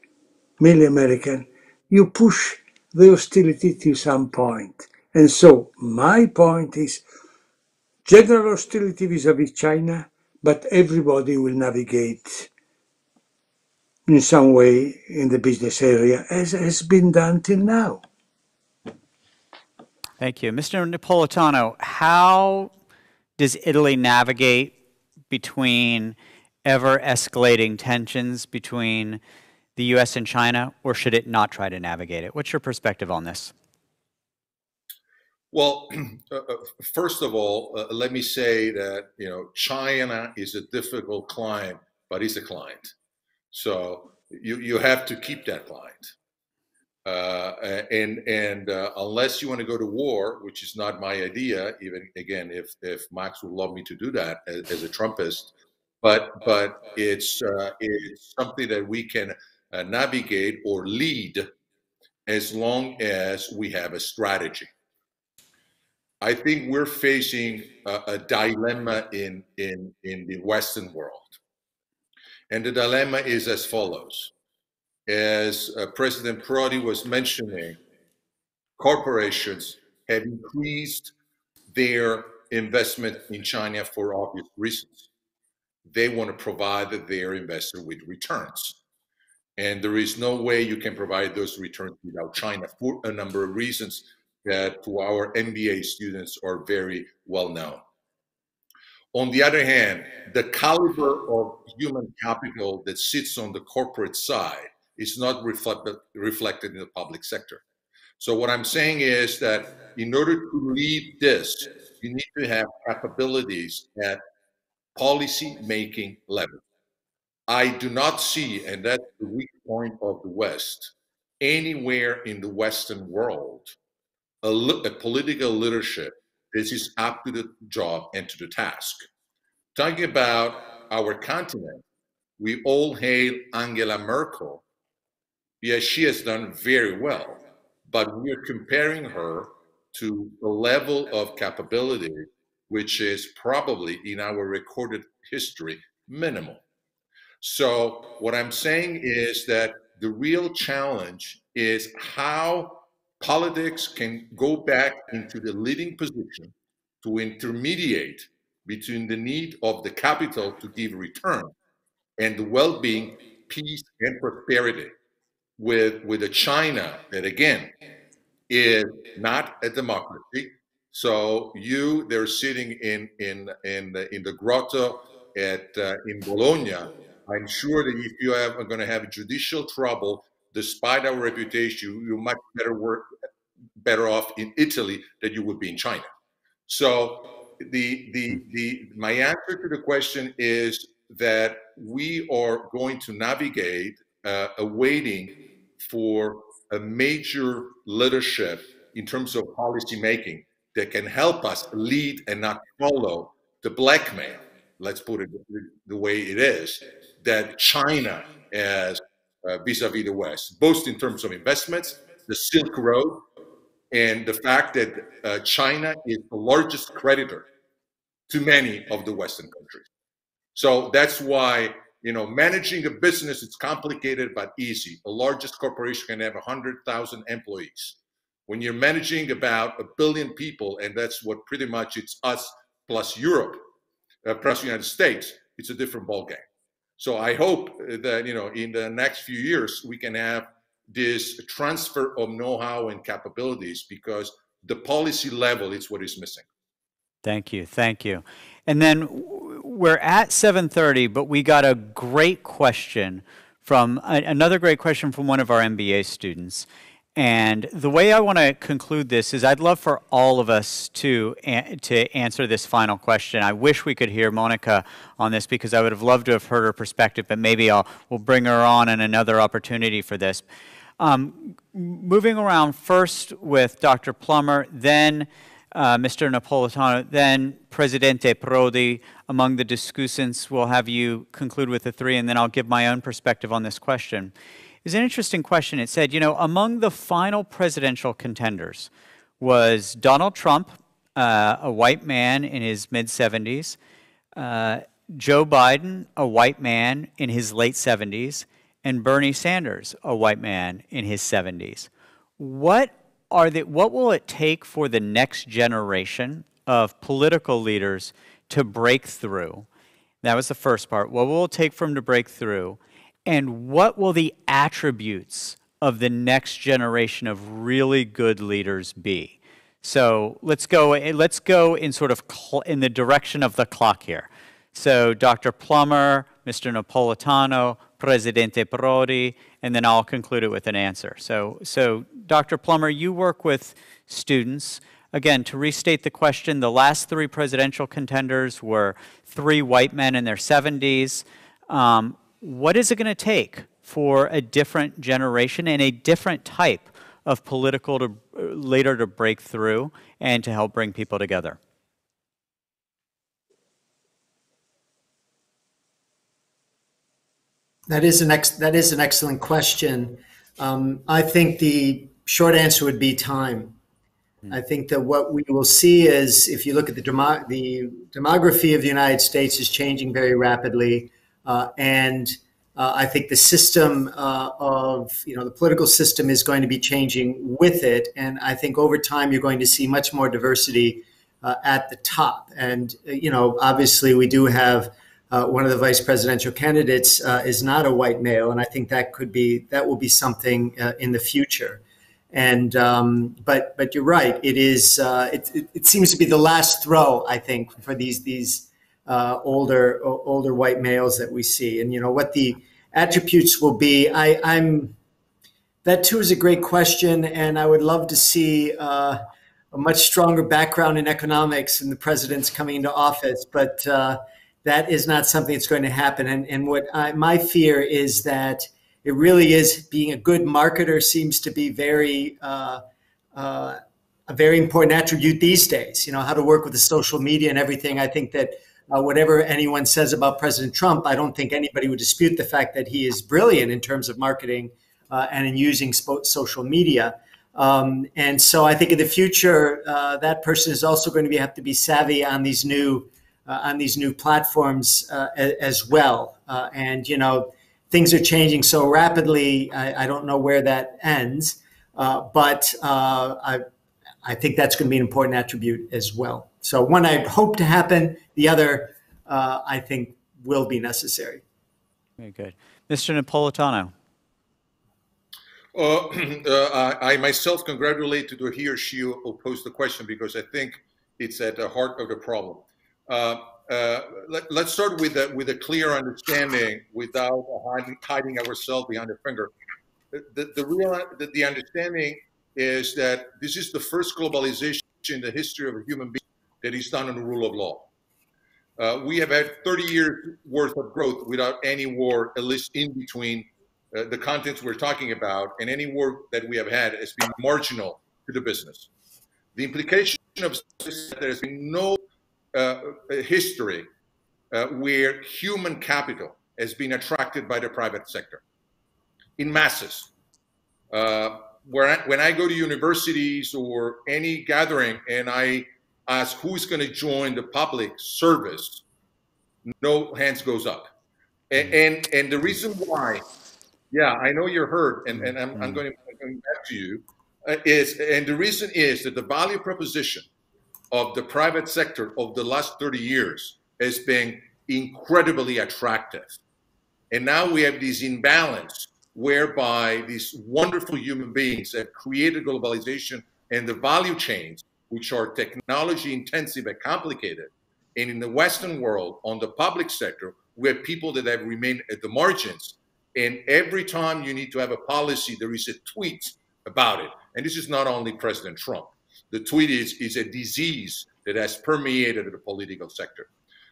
mainly American, you push the hostility to some point. And so my point is general hostility vis-a-vis China, but everybody will navigate in some way in the business area as has been done till now. Thank you. Mr. Napolitano, how does Italy navigate between ever escalating tensions between the US and China, or should it not try to navigate it? What's your perspective on this? Well, uh, uh, first of all, uh, let me say that you know China is a difficult client, but he's a client, so you you have to keep that client. Uh, and and uh, unless you want to go to war, which is not my idea, even again, if if Max would love me to do that as, as a Trumpist, but but it's uh, it's something that we can uh, navigate or lead as long as we have a strategy. I think we're facing a, a dilemma in in in the Western world, and the dilemma is as follows as uh, President Prodi was mentioning, corporations have increased their investment in China for obvious reasons. They want to provide their investor with returns. And there is no way you can provide those returns without China for a number of reasons that to our MBA students are very well known. On the other hand, the caliber of human capital that sits on the corporate side is not reflected reflected in the public sector. So what I'm saying is that in order to lead this, you need to have capabilities at policy making level. I do not see, and that's the weak point of the West, anywhere in the Western world, a, a political leadership this is up to the job and to the task. Talking about our continent, we all hail Angela Merkel Yes, she has done very well, but we're comparing her to a level of capability which is probably in our recorded history minimal. So, what I'm saying is that the real challenge is how politics can go back into the leading position to intermediate between the need of the capital to give return and the well being, peace, and prosperity with with a China that again is not a democracy. So you they're sitting in in in the, in the grotto at uh, in Bologna. I'm sure that if you are going to have judicial trouble, despite our reputation, you're much better work better off in Italy than you would be in China. So the the the my answer to the question is that we are going to navigate uh, awaiting for a major leadership in terms of policy making that can help us lead and not follow the blackmail let's put it the way it is that china has uh, vis-a-vis the west both in terms of investments the silk road and the fact that uh, china is the largest creditor to many of the western countries so that's why you know managing a business it's complicated but easy. The largest corporation can have hundred thousand employees. When you're managing about a billion people, and that's what pretty much it's us plus Europe, uh, plus United States, it's a different ballgame. So I hope that you know in the next few years we can have this transfer of know-how and capabilities because the policy level is what is missing. Thank you, thank you. And then we're at 7:30, but we got a great question from another great question from one of our MBA students. And the way I want to conclude this is I'd love for all of us to to answer this final question. I wish we could hear Monica on this because I would have loved to have heard her perspective, but maybe I'll we'll bring her on in another opportunity for this. Um, moving around first with Dr. Plummer, then uh, Mr. Napolitano, then Presidente Prodi. Among the discussants, we'll have you conclude with the three, and then I'll give my own perspective on this question. It's an interesting question. It said, you know, among the final presidential contenders was Donald Trump, uh, a white man in his mid 70s, uh, Joe Biden, a white man in his late 70s, and Bernie Sanders, a white man in his 70s. What are the, what will it take for the next generation of political leaders to break through? That was the first part. What will it take for them to break through? And what will the attributes of the next generation of really good leaders be? So let's go. Let's go in sort of in the direction of the clock here. So Dr. Plummer, Mr. Napolitano, Presidente Prodi, and then I'll conclude it with an answer. So, so Dr. Plummer, you work with students. Again, to restate the question, the last three presidential contenders were three white men in their 70s. Um, what is it going to take for a different generation and a different type of political to, leader to break through and to help bring people together? That is an ex- that is an excellent question. Um, I think the short answer would be time. I think that what we will see is, if you look at the, demo- the demography of the United States, is changing very rapidly, uh, and uh, I think the system uh, of you know the political system is going to be changing with it, and I think over time you're going to see much more diversity uh, at the top. And uh, you know, obviously, we do have uh, one of the vice presidential candidates is not a white male, and I think that could be that will be something in the future. And um, but but you're right. It is. Uh, it, it, it, seems to be the last throw. I think for these these uh, older older white males that we see. And you know what the attributes will be. I, I'm that too is a great question, and I would love to see uh, a much stronger background in economics in the presidents coming into office. But uh, that is not something that's going to happen. And and what I, my fear is that it really is being a good marketer seems to be very uh, uh, a very important attribute these days. You know how to work with the social media and everything. I think that uh, whatever anyone says about President Trump, I don't think anybody would dispute the fact that he is brilliant in terms of marketing uh, and in using social media. Um, and so I think in the future, uh, that person is also going to be, have to be savvy on these new uh, on these new platforms as well. and you know things are changing so rapidly. I, I don't know where that ends, uh, but uh, I, I think that's going to be an important attribute as well. So one I hope to happen, the other uh, I think will be necessary. Very good, Mr. Napolitano. Uh, uh, I, I, myself congratulate to he or she who posed the question because I think it's at the heart of the problem. Uh, uh, let, us start with a, with a clear understanding without hiding, hiding ourselves behind a finger. The, the, the real the, the, understanding is that this is the first globalization in the history of a human being that is done on the rule of law. Uh, we have had 30 years worth of growth without any war, at least in between uh, the contents we're talking about, and any war that we have had has been marginal to the business. The implication of this is that there has been no uh, history uh, where human capital has been attracted by the private sector in masses. Uh, where I, when I go to universities or any gathering and I ask who's going to join the public service, no hands goes up. And, mm. and, and the reason why, yeah, I know you're hurt, and, and I'm, I'm mm. going to come back to you, uh, is and the reason is that the value proposition of the private sector of the last 30 years has been incredibly attractive. And now we have this imbalance whereby these wonderful human beings have created globalization and the value chains, which are technology intensive and complicated. And in the Western world, on the public sector, we have people that have remained at the margins. And every time you need to have a policy, there is a tweet about it. And this is not only President Trump. The tweet is, is a disease that has permeated the political sector.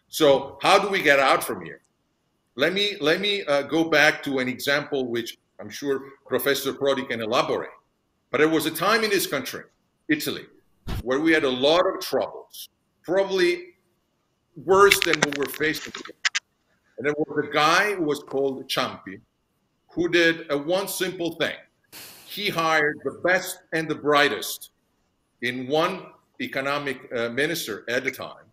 So how do we get out from here? Let me let me uh, go back to an example which I'm sure Professor Prodi can elaborate. But there was a time in this country, Italy, where we had a lot of troubles, probably worse than what we're facing. And there was a guy who was called Ciampi, who did a one simple thing. He hired the best and the brightest in one economic uh, minister at the time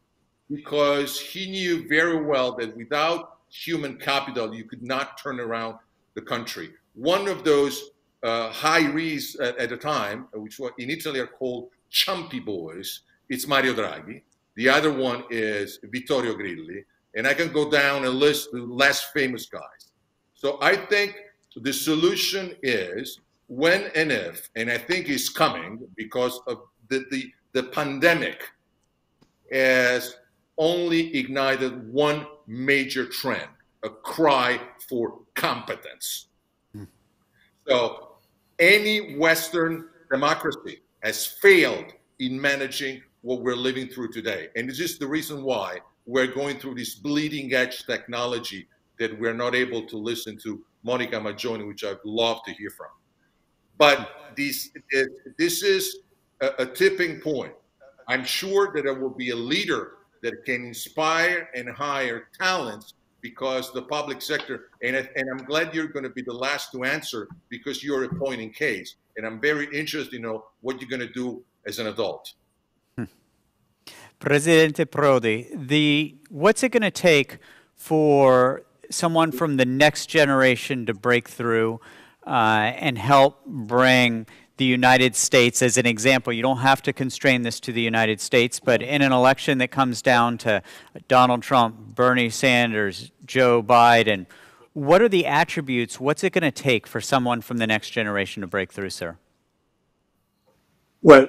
because he knew very well that without human capital, you could not turn around the country. One of those uh, rees at, at, the time, which were in Italy are called Ciampi boys, it's Mario Draghi. The other one is Vittorio Grilli. And I can go down and list the less famous guys. So I think the solution is when and if, and I think it's coming because of the, the, the pandemic has only ignited one major trend, a cry for competence. Hmm. So any Western democracy has failed in managing what we're living through today. And this is the reason why we're going through this bleeding edge technology that we're not able to listen to Monica Maggioni, which I'd love to hear from. But this, this is a, a tipping point. I'm sure that there will be a leader that can inspire and hire talents because the public sector, and, and I'm glad you're going to be the last to answer because you're a point in case. And I'm very interested to know what you're going to do as an adult. Presidente Prodi, the, what's it going to take for someone from the next generation to break through uh, and help bring the United States as an example. You don't have to constrain this to the United States, but in an election that comes down to Donald Trump, Bernie Sanders, Joe Biden, what are the attributes? What's it going to take for someone from the next generation to break through, sir? Well,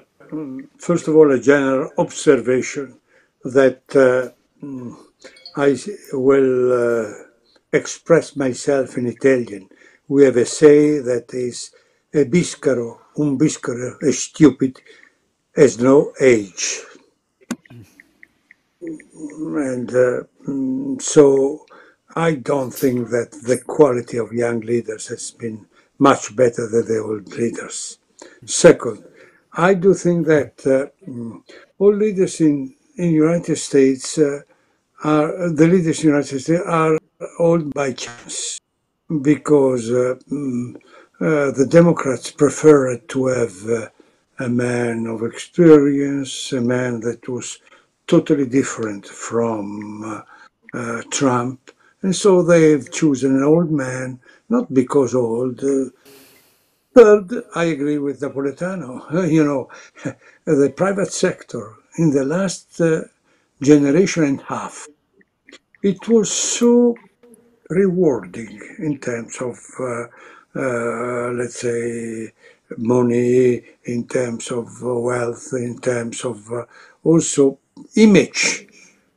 first of all, a general observation that uh, I will uh, express myself in Italian. We have a say that is a biscaro un biscuit is stupid has no age. And uh, so I don't think that the quality of young leaders has been much better than the old leaders. Second, I do think that uh, all leaders in in United States uh, are the leaders in United States are old by chance because uh, mm, uh, the Democrats preferred to have uh, a man of experience, a man that was totally different from uh Trump. And so they've chosen an old man, not because old. Uh, third, I agree with Napolitano. you know, the private sector in the last generation and half, it was so rewarding in terms of uh, let's say, money, in terms of wealth, in terms of uh, also image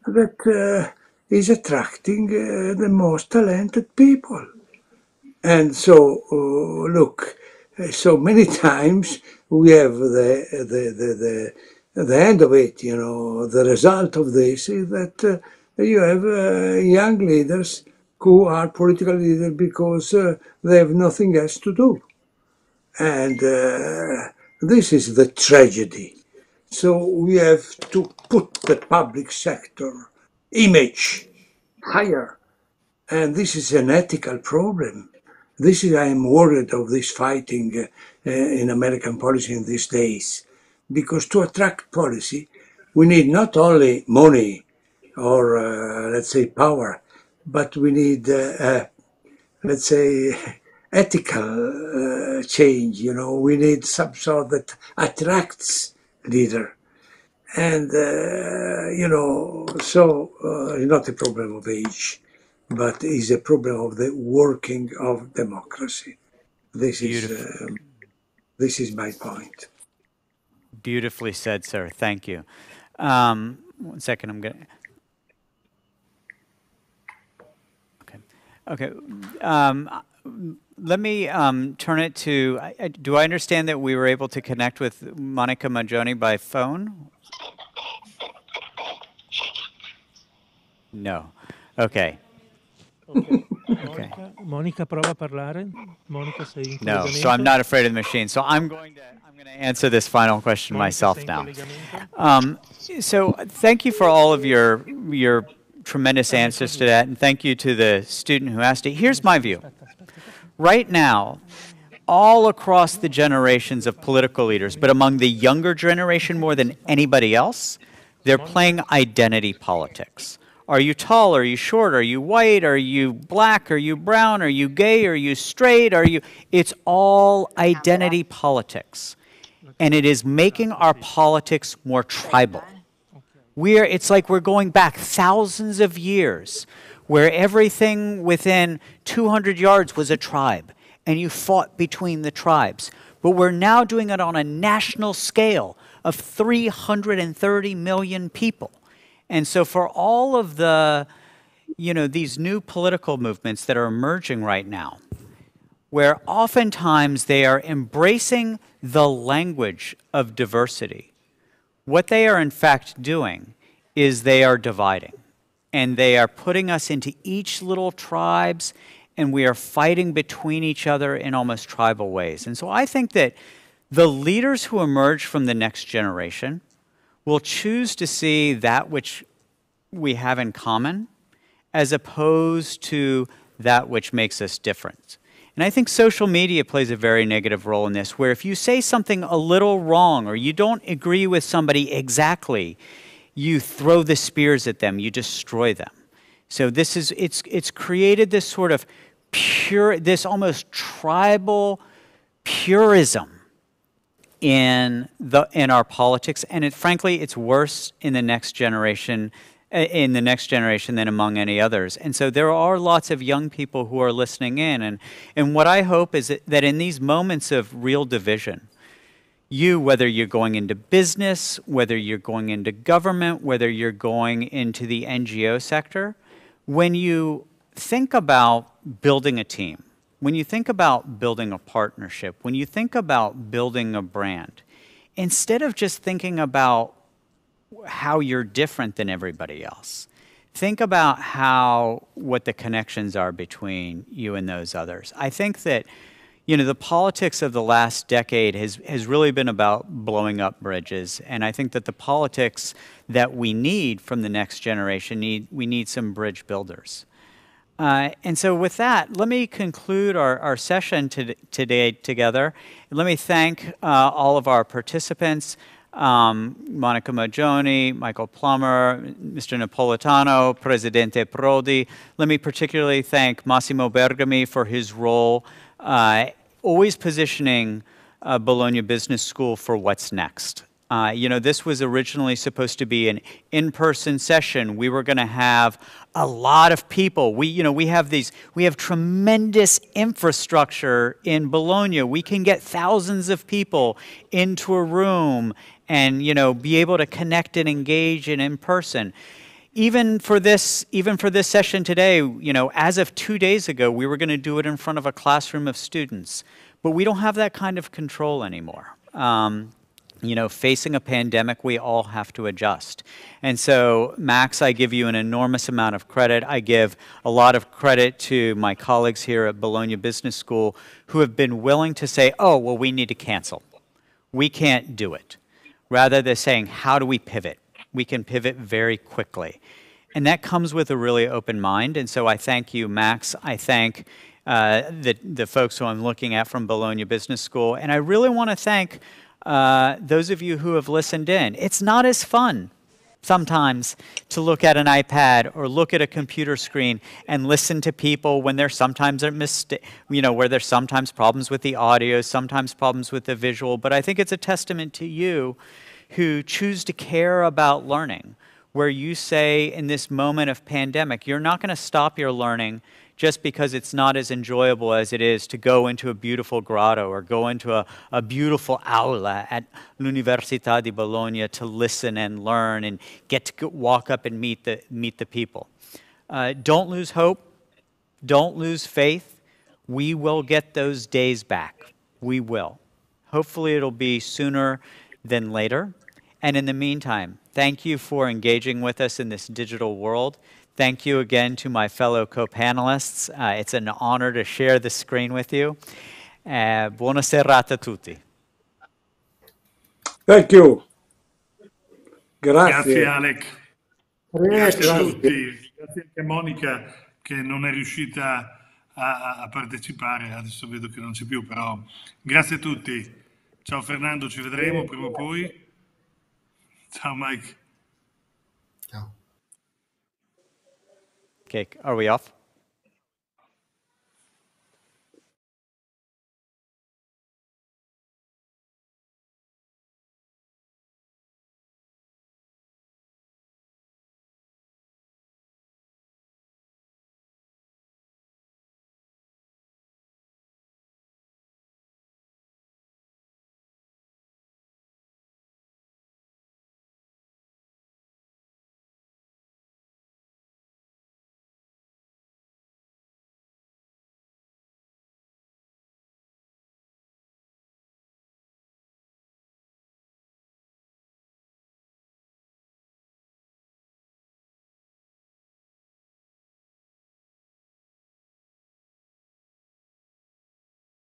that uh, is attracting the most talented people. And so, look, so many times we have the, the, the, the the end of it, you know, the result of this is that uh, you have uh, young leaders who are political leaders because uh, they have nothing else to do. And uh, this is the tragedy. So we have to put the public sector image higher. And this is an ethical problem. This is, I am worried of this fighting uh, in American policy in these days because to attract policy, we need not only money or, uh, let's say, power, but we need, uh, uh let's say, ethical uh, change. You know, we need some sort that attracts leader. And, uh, you know, so uh, it's not a problem of age, but it's a problem of the working of democracy. This Beautiful. is, um, this is my point. Beautifully said, sir. Thank you. Um, one second, I'm going to. Okay. Okay. Um, let me um, turn it to. I, do I understand that we were able to connect with Monica Maggioni by phone? No. Okay. Okay. Monica, Monica, prova a parlare. Monica, sei in No, so I'm not afraid of the machine. So I'm going to I'm going to answer this final question Monica, myself now. Um, so thank you for all of your your tremendous answers to that, and thank you to the student who asked it. Here's my view. Right now, all across the generations of political leaders, but among the younger generation more than anybody else, they're playing identity politics. Are you tall? Are you short? Are you white? Are you black? Are you brown? Are you gay? Are you straight? Are you It's all identity politics. And it is making our politics more tribal. We're it's like we're going back thousands of years where everything within 200 yards was a tribe and you fought between the tribes. But we're now doing it on a national scale of 330 million people. And so for all of the, you know, these new political movements that are emerging right now, where oftentimes they are embracing the language of diversity, what they are in fact doing is they are dividing. And they are putting us into each little tribes, and we are fighting between each other in almost tribal ways. And so I think that the leaders who emerge from the next generation will choose to see that which we have in common as opposed to that which makes us different. And I think social media plays a very negative role in this, where if you say something a little wrong or you don't agree with somebody exactly, you throw the spears at them, you destroy them. So this is it's it's created this sort of pure this almost tribal purism in the in our politics and it frankly it's worse in the next generation uh, in the next generation than among any others. And so there are lots of young people who are listening in. And, and what I hope is that, that in these moments of real division, you, whether you're going into business, whether you're going into government, whether you're going into the NGO sector, when you think about building a team, when you think about building a partnership, when you think about building a brand, instead of just thinking about how you're different than everybody else, think about how what the connections are between you and those others. I think that you know the politics of the last decade has has really been about blowing up bridges and I think that the politics that we need from the next generation need we need some bridge builders. Uh, and so with that, let me conclude our, our session to, today together. Let me thank uh, all of our participants, um, Monica Maggioni, Michael Plummer, Mr. Napolitano, Presidente Prodi. Let me particularly thank Massimo Bergami for his role, uh, always positioning uh, Bologna Business School for what's next. Uh, you know, this was originally supposed to be an in-person session. We were going to have a lot of people. We, you know, we have these, we have tremendous infrastructure in Bologna. We can get thousands of people into a room and, you know, be able to connect and engage in in person. Even for this, even for this session today, you know, as of two days ago, we were going to do it in front of a classroom of students, but we don't have that kind of control anymore. Um, you know, facing a pandemic, we all have to adjust. And so, Max, I give you an enormous amount of credit. I give a lot of credit to my colleagues here at Bologna Business School who have been willing to say, oh, well, we need to cancel. We can't do it. Rather than saying, how do we pivot? We can pivot very quickly. And that comes with a really open mind. And so I thank you, Max. I thank uh, the, the folks who I'm looking at from Bologna Business School. And I really want to thank uh, those of you who have listened in. It's not as fun sometimes to look at an iPad or look at a computer screen and listen to people when there's sometimes a mistake, you know, where there's sometimes problems with the audio, sometimes problems with the visual. But I think it's a testament to you who choose to care about learning, where you say in this moment of pandemic, you're not going to stop your learning just because it's not as enjoyable as it is to go into a beautiful grotto or go into a, a beautiful aula at l'Università di Bologna to listen and learn and get to walk up and meet the, meet the people. Uh, don't lose hope. Don't lose faith. We will get those days back. We will. Hopefully, it'll be sooner than later. And in the meantime, thank you for engaging with us in this digital world. Thank you again to my fellow co-panelists. Uh, it's an honor to share the screen with you. Uh, buona serata a tutti. Thank you. Grazie, Grazie. Alec. Grazie a tutti. Grazie anche a Monica che non è riuscita a, a partecipare. Adesso vedo che non c'è più, però grazie a tutti. Ciao Fernando, ci vedremo prima o poi. Ciao Mike. Okay, are we off?